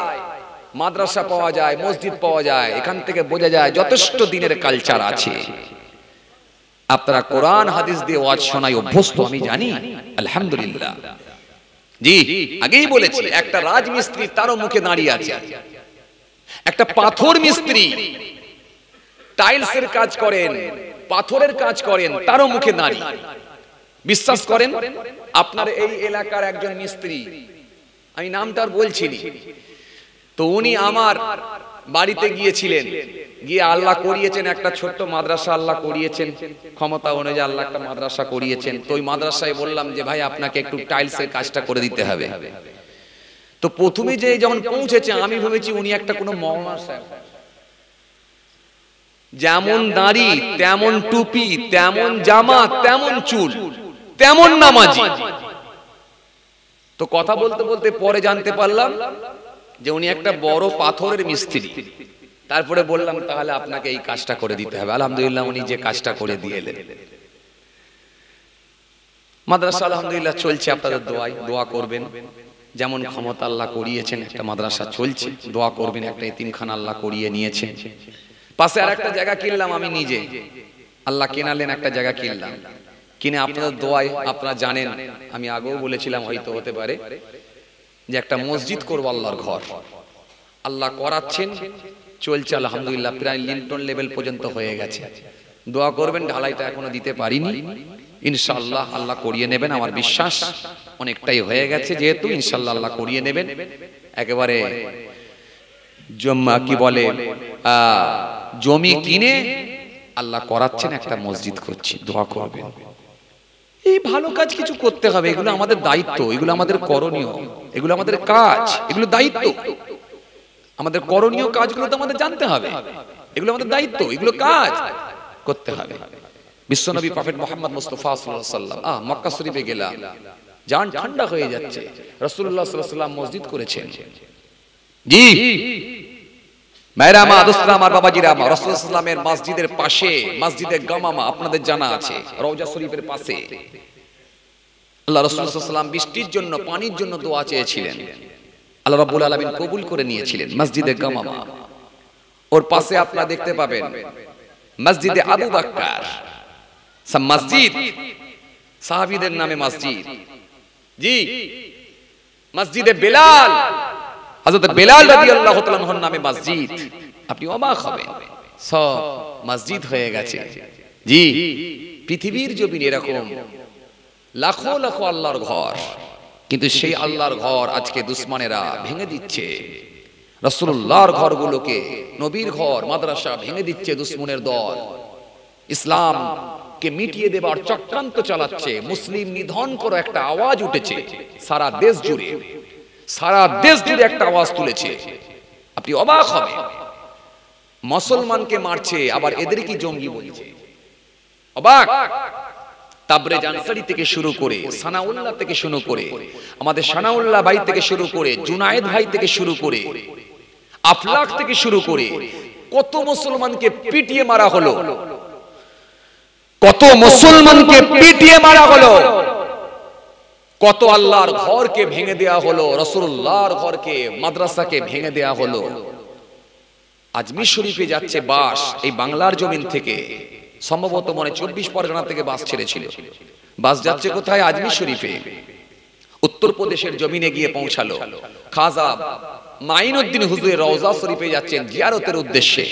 মাদ্রাসা পাওয়া যায়, মসজিদ পাওয়া যায়, এখান থেকে বোঝা যায় যথেষ্ট দিনের কালচার আছে। আপনারা কোরআন, হাদিস দিয়ে ওয়াজ শোনাই অভ্যস্ত, আমি জানি। আলহামদুলিল্লাহ। জি, আগেই বলেছি, একটা রাজমিস্ত্রি তারও মুখে দাঁড়িয়ে আছে। একটা পাথর মিস্ত্রি টাইলসের কাজ করেন, পাথরের কাজ করেন, তারও মুখে দাঁড়িয়ে। বিশ্বাস করেন? আপনার এই এলাকার একজন মিস্ত্রি। আমি নামটা আর বলছিনি। তো উনি আমার বাড়িতে গিয়েছিলেন। গিয়ে আল্লাহ করিয়েছেন একটা ছোট্ট মাদ্রাসা আল্লাহ করিয়েছেন। ক্ষমতা অনুযায়ী আল্লাহ একটা মাদ্রাসা করিয়েছেন। তো ওই মাদ্রাসায় বললাম যে ভাই আপনাকে একটু টাইলসের কাজটা করে দিতে হবে। তো প্রথমে যে যখন পৌঁছেছে আমি ভেবেছি উনি একটা কোনো মৌলানা সাহেব যেমন দাড়ি তেমন টুপি তেমন জামা তেমন চুল। তেমন নামাজি। তো কথা বলতে বলতে পরে জানতে পারলাম যে উনি একটা বড় পাথরের মিস্ত্রি। তারপরে বললাম তাহলে আপনাকে এই কাজটা করে দিতে হবে। আলহামদুলিল্লাহ উনি যে কাজটা করে দিয়ে এলেন। মাদ্রাসা আলহামদুলিল্লাহ চলছে আপনাদের দোয়াই দোয়া করবেন। যেমন ক্ষমতা আল্লাহ করিয়েছেন একটা মাদ্রাসা চলছে দোয়া করবেন একটা এতিমখানা আল্লাহ করিয়ে নিয়েছেন। পাশে আর একটা জায়গা কিনলাম আমি নিজে। আল্লাহ কেনালেন একটা জায়গা কিনলাম। কিনে আপনাদের দোয়ায় আপনারা জানেন, আমি আগেও বলেছিলাম হয়তো হতে পারে, যে একটা মসজিদ করব আল্লাহর ঘর। আল্লাহ করাচ্ছেন, চলছে আলহামদুলিল্লাহ, প্রায় লিন্টন লেভেল পর্যন্ত হয়ে গেছে। দোয়া করবেন, ঢালাইটা এখনও দিতে পারিনি। ইনশাল্লাহ আল্লাহ করিয়ে নেবেন, আমার বিশ্বাস অনেকটাই হয়ে গেছে যেহেতু, ইনশাআল্লাহ আল্লাহ করিয়ে নেবেন। একেবারে জম্মা কি বলে জমি কিনে আল্লাহ করাচ্ছেন, একটা মসজিদ করছি দোয়া করবেন। এই ভালো কাজ কিছু করতে হবে, এগুলো আমাদের দায়িত্ব, এগুলো আমাদের করণীয়, এগুলো আমাদের কাজ, এগুলো দায়িত্ব। আমাদের করণীয় কাজগুলো তো আমাদের জানতে হবে, এগুলো আমাদের দায়িত্ব, এগুলো কাজ করতে হবে। বিশ্বনবী প্রফেট মোহাম্মদ মুস্তফা সাল্লাম আহ, মক্কা শরীফে গেলাম, জান ঠান্ডা হয়ে যাচ্ছে সাল্লাল্লাহু সাল্লাম মসজিদ করেছেন। জি। দোস্তরা আমার, বাবাজিরা মসজিদের পাশে মসজিদে গামামা আপনাদের জানা আছে, রওজা শরীফের পাশে। আল্লাহ রাসূল সাল্লাল্লাহু আলাইহি সাল্লাম বৃষ্টির জন্য, পানির জন্য দোয়া চেয়েছিলেন। আল্লাহ রাব্বুল আলামিন কবুল করে নিয়েছিলেন মসজিদে গামামা। ওর পাশে আপনারা দেখতে পাবেন মসজিদে আবু বাক্কার। মসজিদ, সাহাবীদের নামে মসজিদ। জি, মসজিদে বেলাল। হযরত বেলাল রাদিয়াল্লাহু তাআলা আনহুর নামে মসজিদ। আপনি অবাক হবেন। সব মসজিদ হয়ে গেছে। জি। পৃথিবীর জমিন এরকম। লাখো লাখো আল্লাহর ঘর। কিন্তু সেই আল্লাহর ঘর আজকে দুশ্মনেরা ভেঙে দিচ্ছে। রসুল্লাহর ঘরগুলোকে নবীর ঘর মাদ্রাসা ভেঙে দিচ্ছে দুশ্মনের দল। ইসলাম কে মিটিয়ে দেবার চক্রান্ত চালাচ্ছে। মুসলিম নিধন করে একটা আওয়াজ উঠেছে সারা দেশ জুড়ে। সারা দেশ জুড়ে একটা আওয়াজ তুলেছে। আপনি অবাক হবেন। মুসলমানকে মারছে, আবার এদের কি জঙ্গি বলছে? অবাক? তাবরে জানসারি থেকে শুরু করে, সানাউল্লাহ থেকে শুরু করে, আমাদের সানাউল্লাহ ভাই থেকে শুরু করে, জুনায়েদ ভাই থেকে শুরু করে, আফলাক থেকে শুরু করে, কত মুসলমানকে পিটিয়ে মারা হলো। কত মুসলমানকে পিটিয়ে মারা হলো। কত আল্লাহর ঘরকে ভেঙে দেয়া হলো রসুল্লাহর ঘরকে, মাদ্রাসাকে ভেঙে দেয়া হলো। আজমির শরীফে যাচ্ছে বাস এই বাংলার জমিন থেকে। সম্ভবত মনে চব্বিশ পরগনা থেকে বাস ছেড়েছিল। বাস যাচ্ছে কোথায়? আজমির শরীফে উত্তরপ্রদেশের জমিনে গিয়ে পৌঁছালো। খাজা মাইনুদ্দিন হুজুরের রওজা শরীফে যাচ্ছেন জিয়ারতের উদ্দেশ্যে।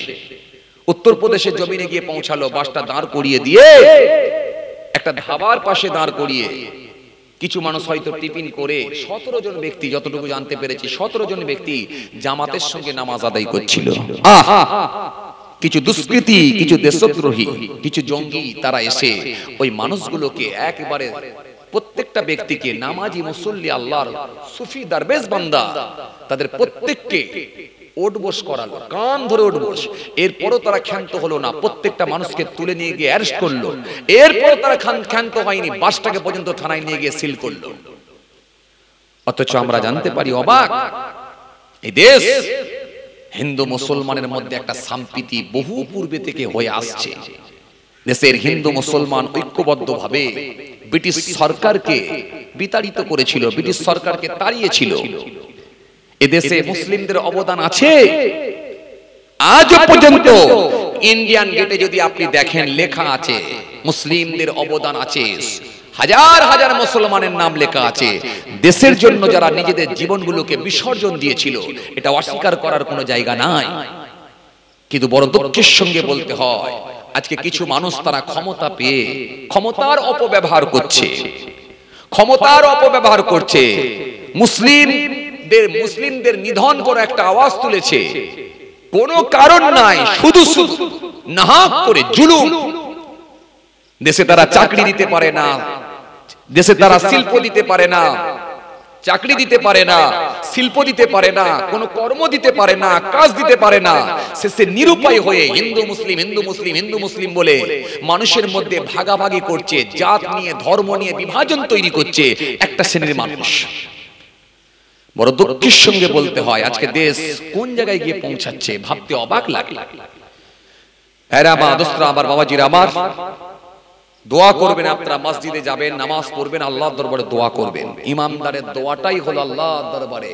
উত্তরপ্রদেশের জমিনে গিয়ে পৌঁছালো, বাসটা দাঁড় করিয়ে দিয়ে, একটা ধাবার পাশে দাঁড় করিয়ে কিছু মানুষ হয়তো টিফিন করে সতেরো জন ব্যক্তি, যতটুকু জানতে পেরেছি, সতেরো জন ব্যক্তি জামাতের সঙ্গে নামাজ আদায় করছিল। কিছু দুষ্কৃতি, কিছু দেশদ্রোহী, কিছু জঙ্গি তারা এসে ওই মানুষগুলোকে একেবারে প্রত্যেকটা ব্যক্তিকে নামাজি মুসল্লি আল্লাহর সুফি দারবেজ বান্দা, তাদের প্রত্যেককে ওটবোস করালো, কান ধরে ওটবোস। এরপরও তারা ক্ষান্ত হলো না, প্রত্যেকটা মানুষকে তুলে নিয়ে গিয়ে অ্যারেস্ট করল। এরপর তারা ক্ষান্ত হয়নি, বাসটাকে পর্যন্ত থানায় নিয়ে গিয়ে সিল করল। অথচ আমরা জানতে পারি, অবাক, এই দেশ হিন্দু মুসলমানের মধ্যে একটা সম্প্রীতি বহু পূর্বে থেকে হয়ে আসছে। দেশের হিন্দু মুসলমান ঐক্যবদ্ধভাবে ব্রিটিশ সরকারকে বিতাড়িত করেছিল, ব্রিটিশ সরকারকে তাড়িয়েছিল। এদেশে মুসলিমদের অবদান আছে। আজও পর্যন্ত ইন্ডিয়ান গেটে যদি আপনি দেখেন লেখা আছে মুসলিমদের অবদান আছে। হাজার হাজার মুসলমানের নাম লেখা আছে। দেশের জন্য যারা নিজেদের জীবনগুলোকে বিসর্জন দিয়েছিল এটা অস্বীকার করার কোনো জায়গা নাই। কিন্তু বড় দুঃখের সঙ্গে বলতে হয় আজকে কিছু মানুষ তারা ক্ষমতা পেয়ে ক্ষমতার অপব্যবহার করছে। ক্ষমতার অপব্যবহার করছে। মুসলিমদের মুসলিমদের নিধন করে একটা আওয়াজ তুলেছে। কোনো কারণ নাই, শুধু করে জুলুম। দেশে তারা চাকরি দিতে পারে না, দেশে তারা শিল্প দিতে পারে না, চাকরি দিতে পারে না, শিল্প দিতে পারে না, কোনো কর্ম দিতে পারে না, কাজ দিতে পারে না। শেষে নিরুপায় হয়ে হিন্দু মুসলিম হিন্দু মুসলিম হিন্দু মুসলিম বলে মানুষের মধ্যে ভাগাভাগি করছে, জাত নিয়ে, ধর্ম নিয়ে বিভাজন তৈরি করছে একটা শ্রেণির মানুষ। বড় দুঃখের সঙ্গে বলতে হয়, আজকে দেশ কোন জায়গায় গিয়ে পৌঁছাচ্ছে, ভাবতে অবাক লাগে। দোস্তরা আমার বাবাজির আমার। দোয়া করবেন আপনারা, মসজিদে যাবেন, নামাজ পড়বেন, আল্লাহর দরবারে দোয়া করবেন। ইমামদারের দোয়াটাই হলো আল্লাহর দরবারে।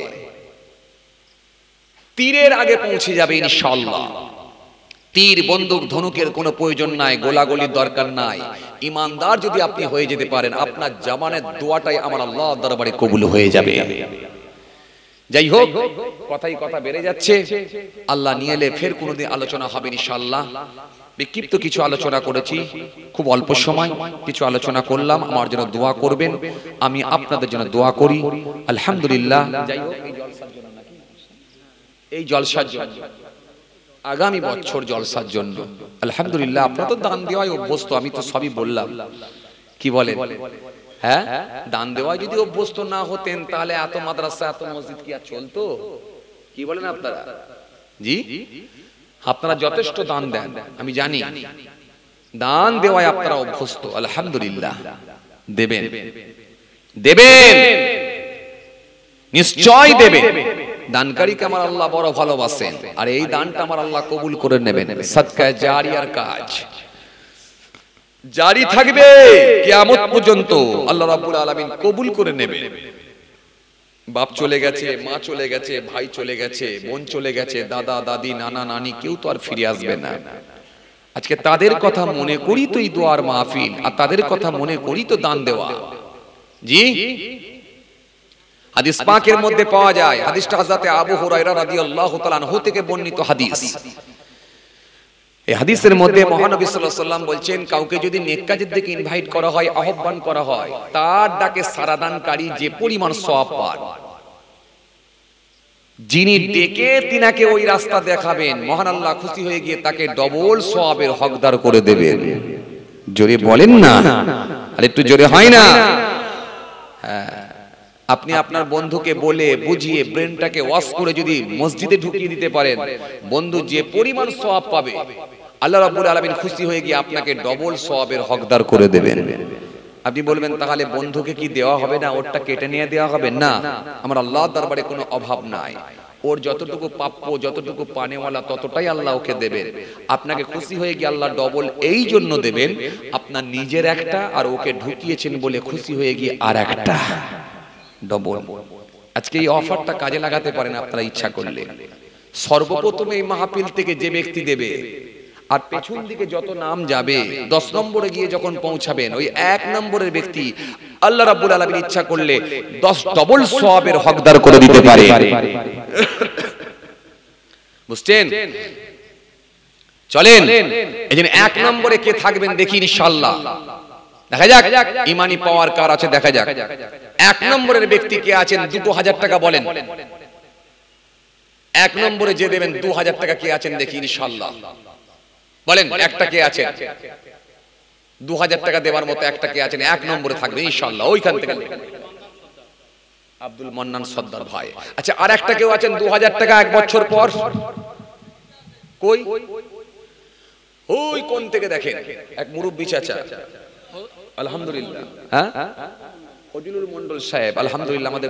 তীরের আগে পৌঁছে যাবে ইনশাআল্লাহ। তীর, বন্দুক, ধনুকের কোনো প্রয়োজন নাই, গোলাগুলির দরকার নাই। ইমানদার যদি আপনি হয়ে যেতে পারেন, আপনার জামানের দোয়াটাই আমার আল্লাহর দরবারে কবুল হয়ে যাবে। যাই হোক কথাই কথা বেড়ে যাচ্ছে। আল্লাহ নিয়ে এলে ফের কোনোদিন আলোচনা হবে ইনশাআল্লাহ। বিক্ষিপ্ত কিছু আলোচনা করেছি। খুব অল্প সময় কিছু আলোচনা করলাম। আমার জন্য দোয়া করবেন। আমি আপনাদের জন্য দোয়া করি। আলহামদুলিল্লাহ। এই জলসার জন্য আগামী বছর জলসার জন্য। আলহামদুলিল্লাহ আপনারা তো দান দেওয়ায় অভ্যস্ত আমি তো সবই বললাম। কি বলেন? হ্যাঁ? দান দেওয়ায় যদি অভ্যস্ত না হতেন তাহলে এত মাদ্রাসা এত মসজিদ কি আর চলতো? কি বলেন আপনারা? জি? আপনারা যথেষ্ট দান দেন আমি জানি। দান দেওয়ায় আপনারা অভ্যস্ত আলহামদুলিল্লাহ। দেবেন। দেবেন। নিশ্চয় দেবে দানকারীকে আমার আল্লাহ বড় ভালোবাসেন। আর এই দানটা আমার আল্লাহ কবুল করে নেবেন। সৎকায় জারিয়ার কাজ। জারি থাকবে কিয়ামত পর্যন্ত। আল্লাহ রাব্বুল আলামিন কবুল করে নেবে। বাপ চলে গেছে মা চলে গেছে ভাই চলে গেছে বোন চলে গেছে দাদা দাদি নানা নানি কেউ তো আর ফিরে আসবে না। আজকে তাদের কথা মনে করি তো এই দোয়ার মাহফিল। আর তাদের কথা মনে করি তো দান দেওয়া। জি? হাদিস পাকের মধ্যে পাওয়া যায়। হাদিসটা হযরতে আবু হুরায়রা রাদিয়াল্লাহু তাআলা আনহু থেকে বর্ণিত হাদিস। এই হাদিসের মধ্যে মহানবী সাল্লাল্লাহু আলাইহি সাল্লাম বলছেন কাউকে যদি নেক কাজের দিকে ইনভাইট করা হয় আহ্বান করা হয় তার ডাকে সারাদানকারী যে পরিমাণ সওয়াব পান। যিনি ডেকে তিনাকে ওই রাস্তা দেখাবেন মহান আল্লাহ খুশি হয়ে গিয়ে তাকে ডবল সওয়াবের হকদার করে দেবেন। জোরে বলেন না। আর একটু জোরে হয় না। হ্যাঁ। আপনি আপনার বন্ধুকে বলে বুঝিয়ে ব্রেনটাকে ওয়াশ করে যদি মসজিদে ঢুকিয়ে দিতে পারেন বন্ধু যে পরিমাণ সওয়াব পাবে আল্লাহ রাব্বুল আলামিন খুশি হয়ে গিয়ে আপনাকে ডবল সওয়াবের হকদার করে দেবেন। আপনি বলবেন তাহলে বন্ধুকে কি দেওয়া হবে না? ওরটা কেটে নিয়ে দেওয়া হবে না? আমার আল্লাহ দরবারে কোনো অভাব নাই। ওর যতটুকু প্রাপ্য যতটুকু পানেওয়ালা ততটাই আল্লাহ ওকে দেবেন। আপনাকে খুশি হয়ে গিয়ে আল্লাহ ডবল এই জন্য দেবেন আপনার নিজের একটা আর ওকে ঢুকিয়েছেন বলে খুশি হয়ে গিয়ে আর একটা ডবল। আজকে এই অফারটা কাজে লাগাতে পারেন আপনারা ইচ্ছা করলে। সর্বপ্রথম এই মাহফিল থেকে যে ব্যক্তি দেবে। আর পেছন দিকে যত নাম যাবে দশ নম্বরে গিয়ে যখন পৌঁছাবেন ওই এক নম্বরের ব্যক্তি আল্লাহ রাব্বুল আলামিন ইচ্ছা করলে দশ ডবল সওয়াবের হকদার করে দিতে পারে। বুঝছেন? চলেন। এই জন্য এক নম্বরে কে থাকবেন দেখি ইনশাল্লাহ দেখা যাক ইমানি পাওয়ার কার আছে দেখা যাক। এক নম্বরের ব্যক্তি কে আছেন দুটো হাজার টাকা বলেন। এক নম্বরে যে দেবেন দু হাজার টাকা কে আছেন দেখি ইনশাল্লাহ বলেন একটা কে আছেন দু হাজার টাকা দেওয়ার মতো একটা কে আছেন এক নম্বরে থাকবে ইনশাল্লাহ ওইখান থেকে। আব্দুল মন্নান সর্দার ভাই। আচ্ছা আর একটা কেউ আছেন দু হাজার টাকা এক বছর পর? কই? ওই কোন থেকে দেখেন? এক মুরব্বী চাচা। আলহামদুলিল্লাহ। হ্যাঁ? ফজলুল মন্ডল সাহেব আলহামদুলিল্লাহ আমাদের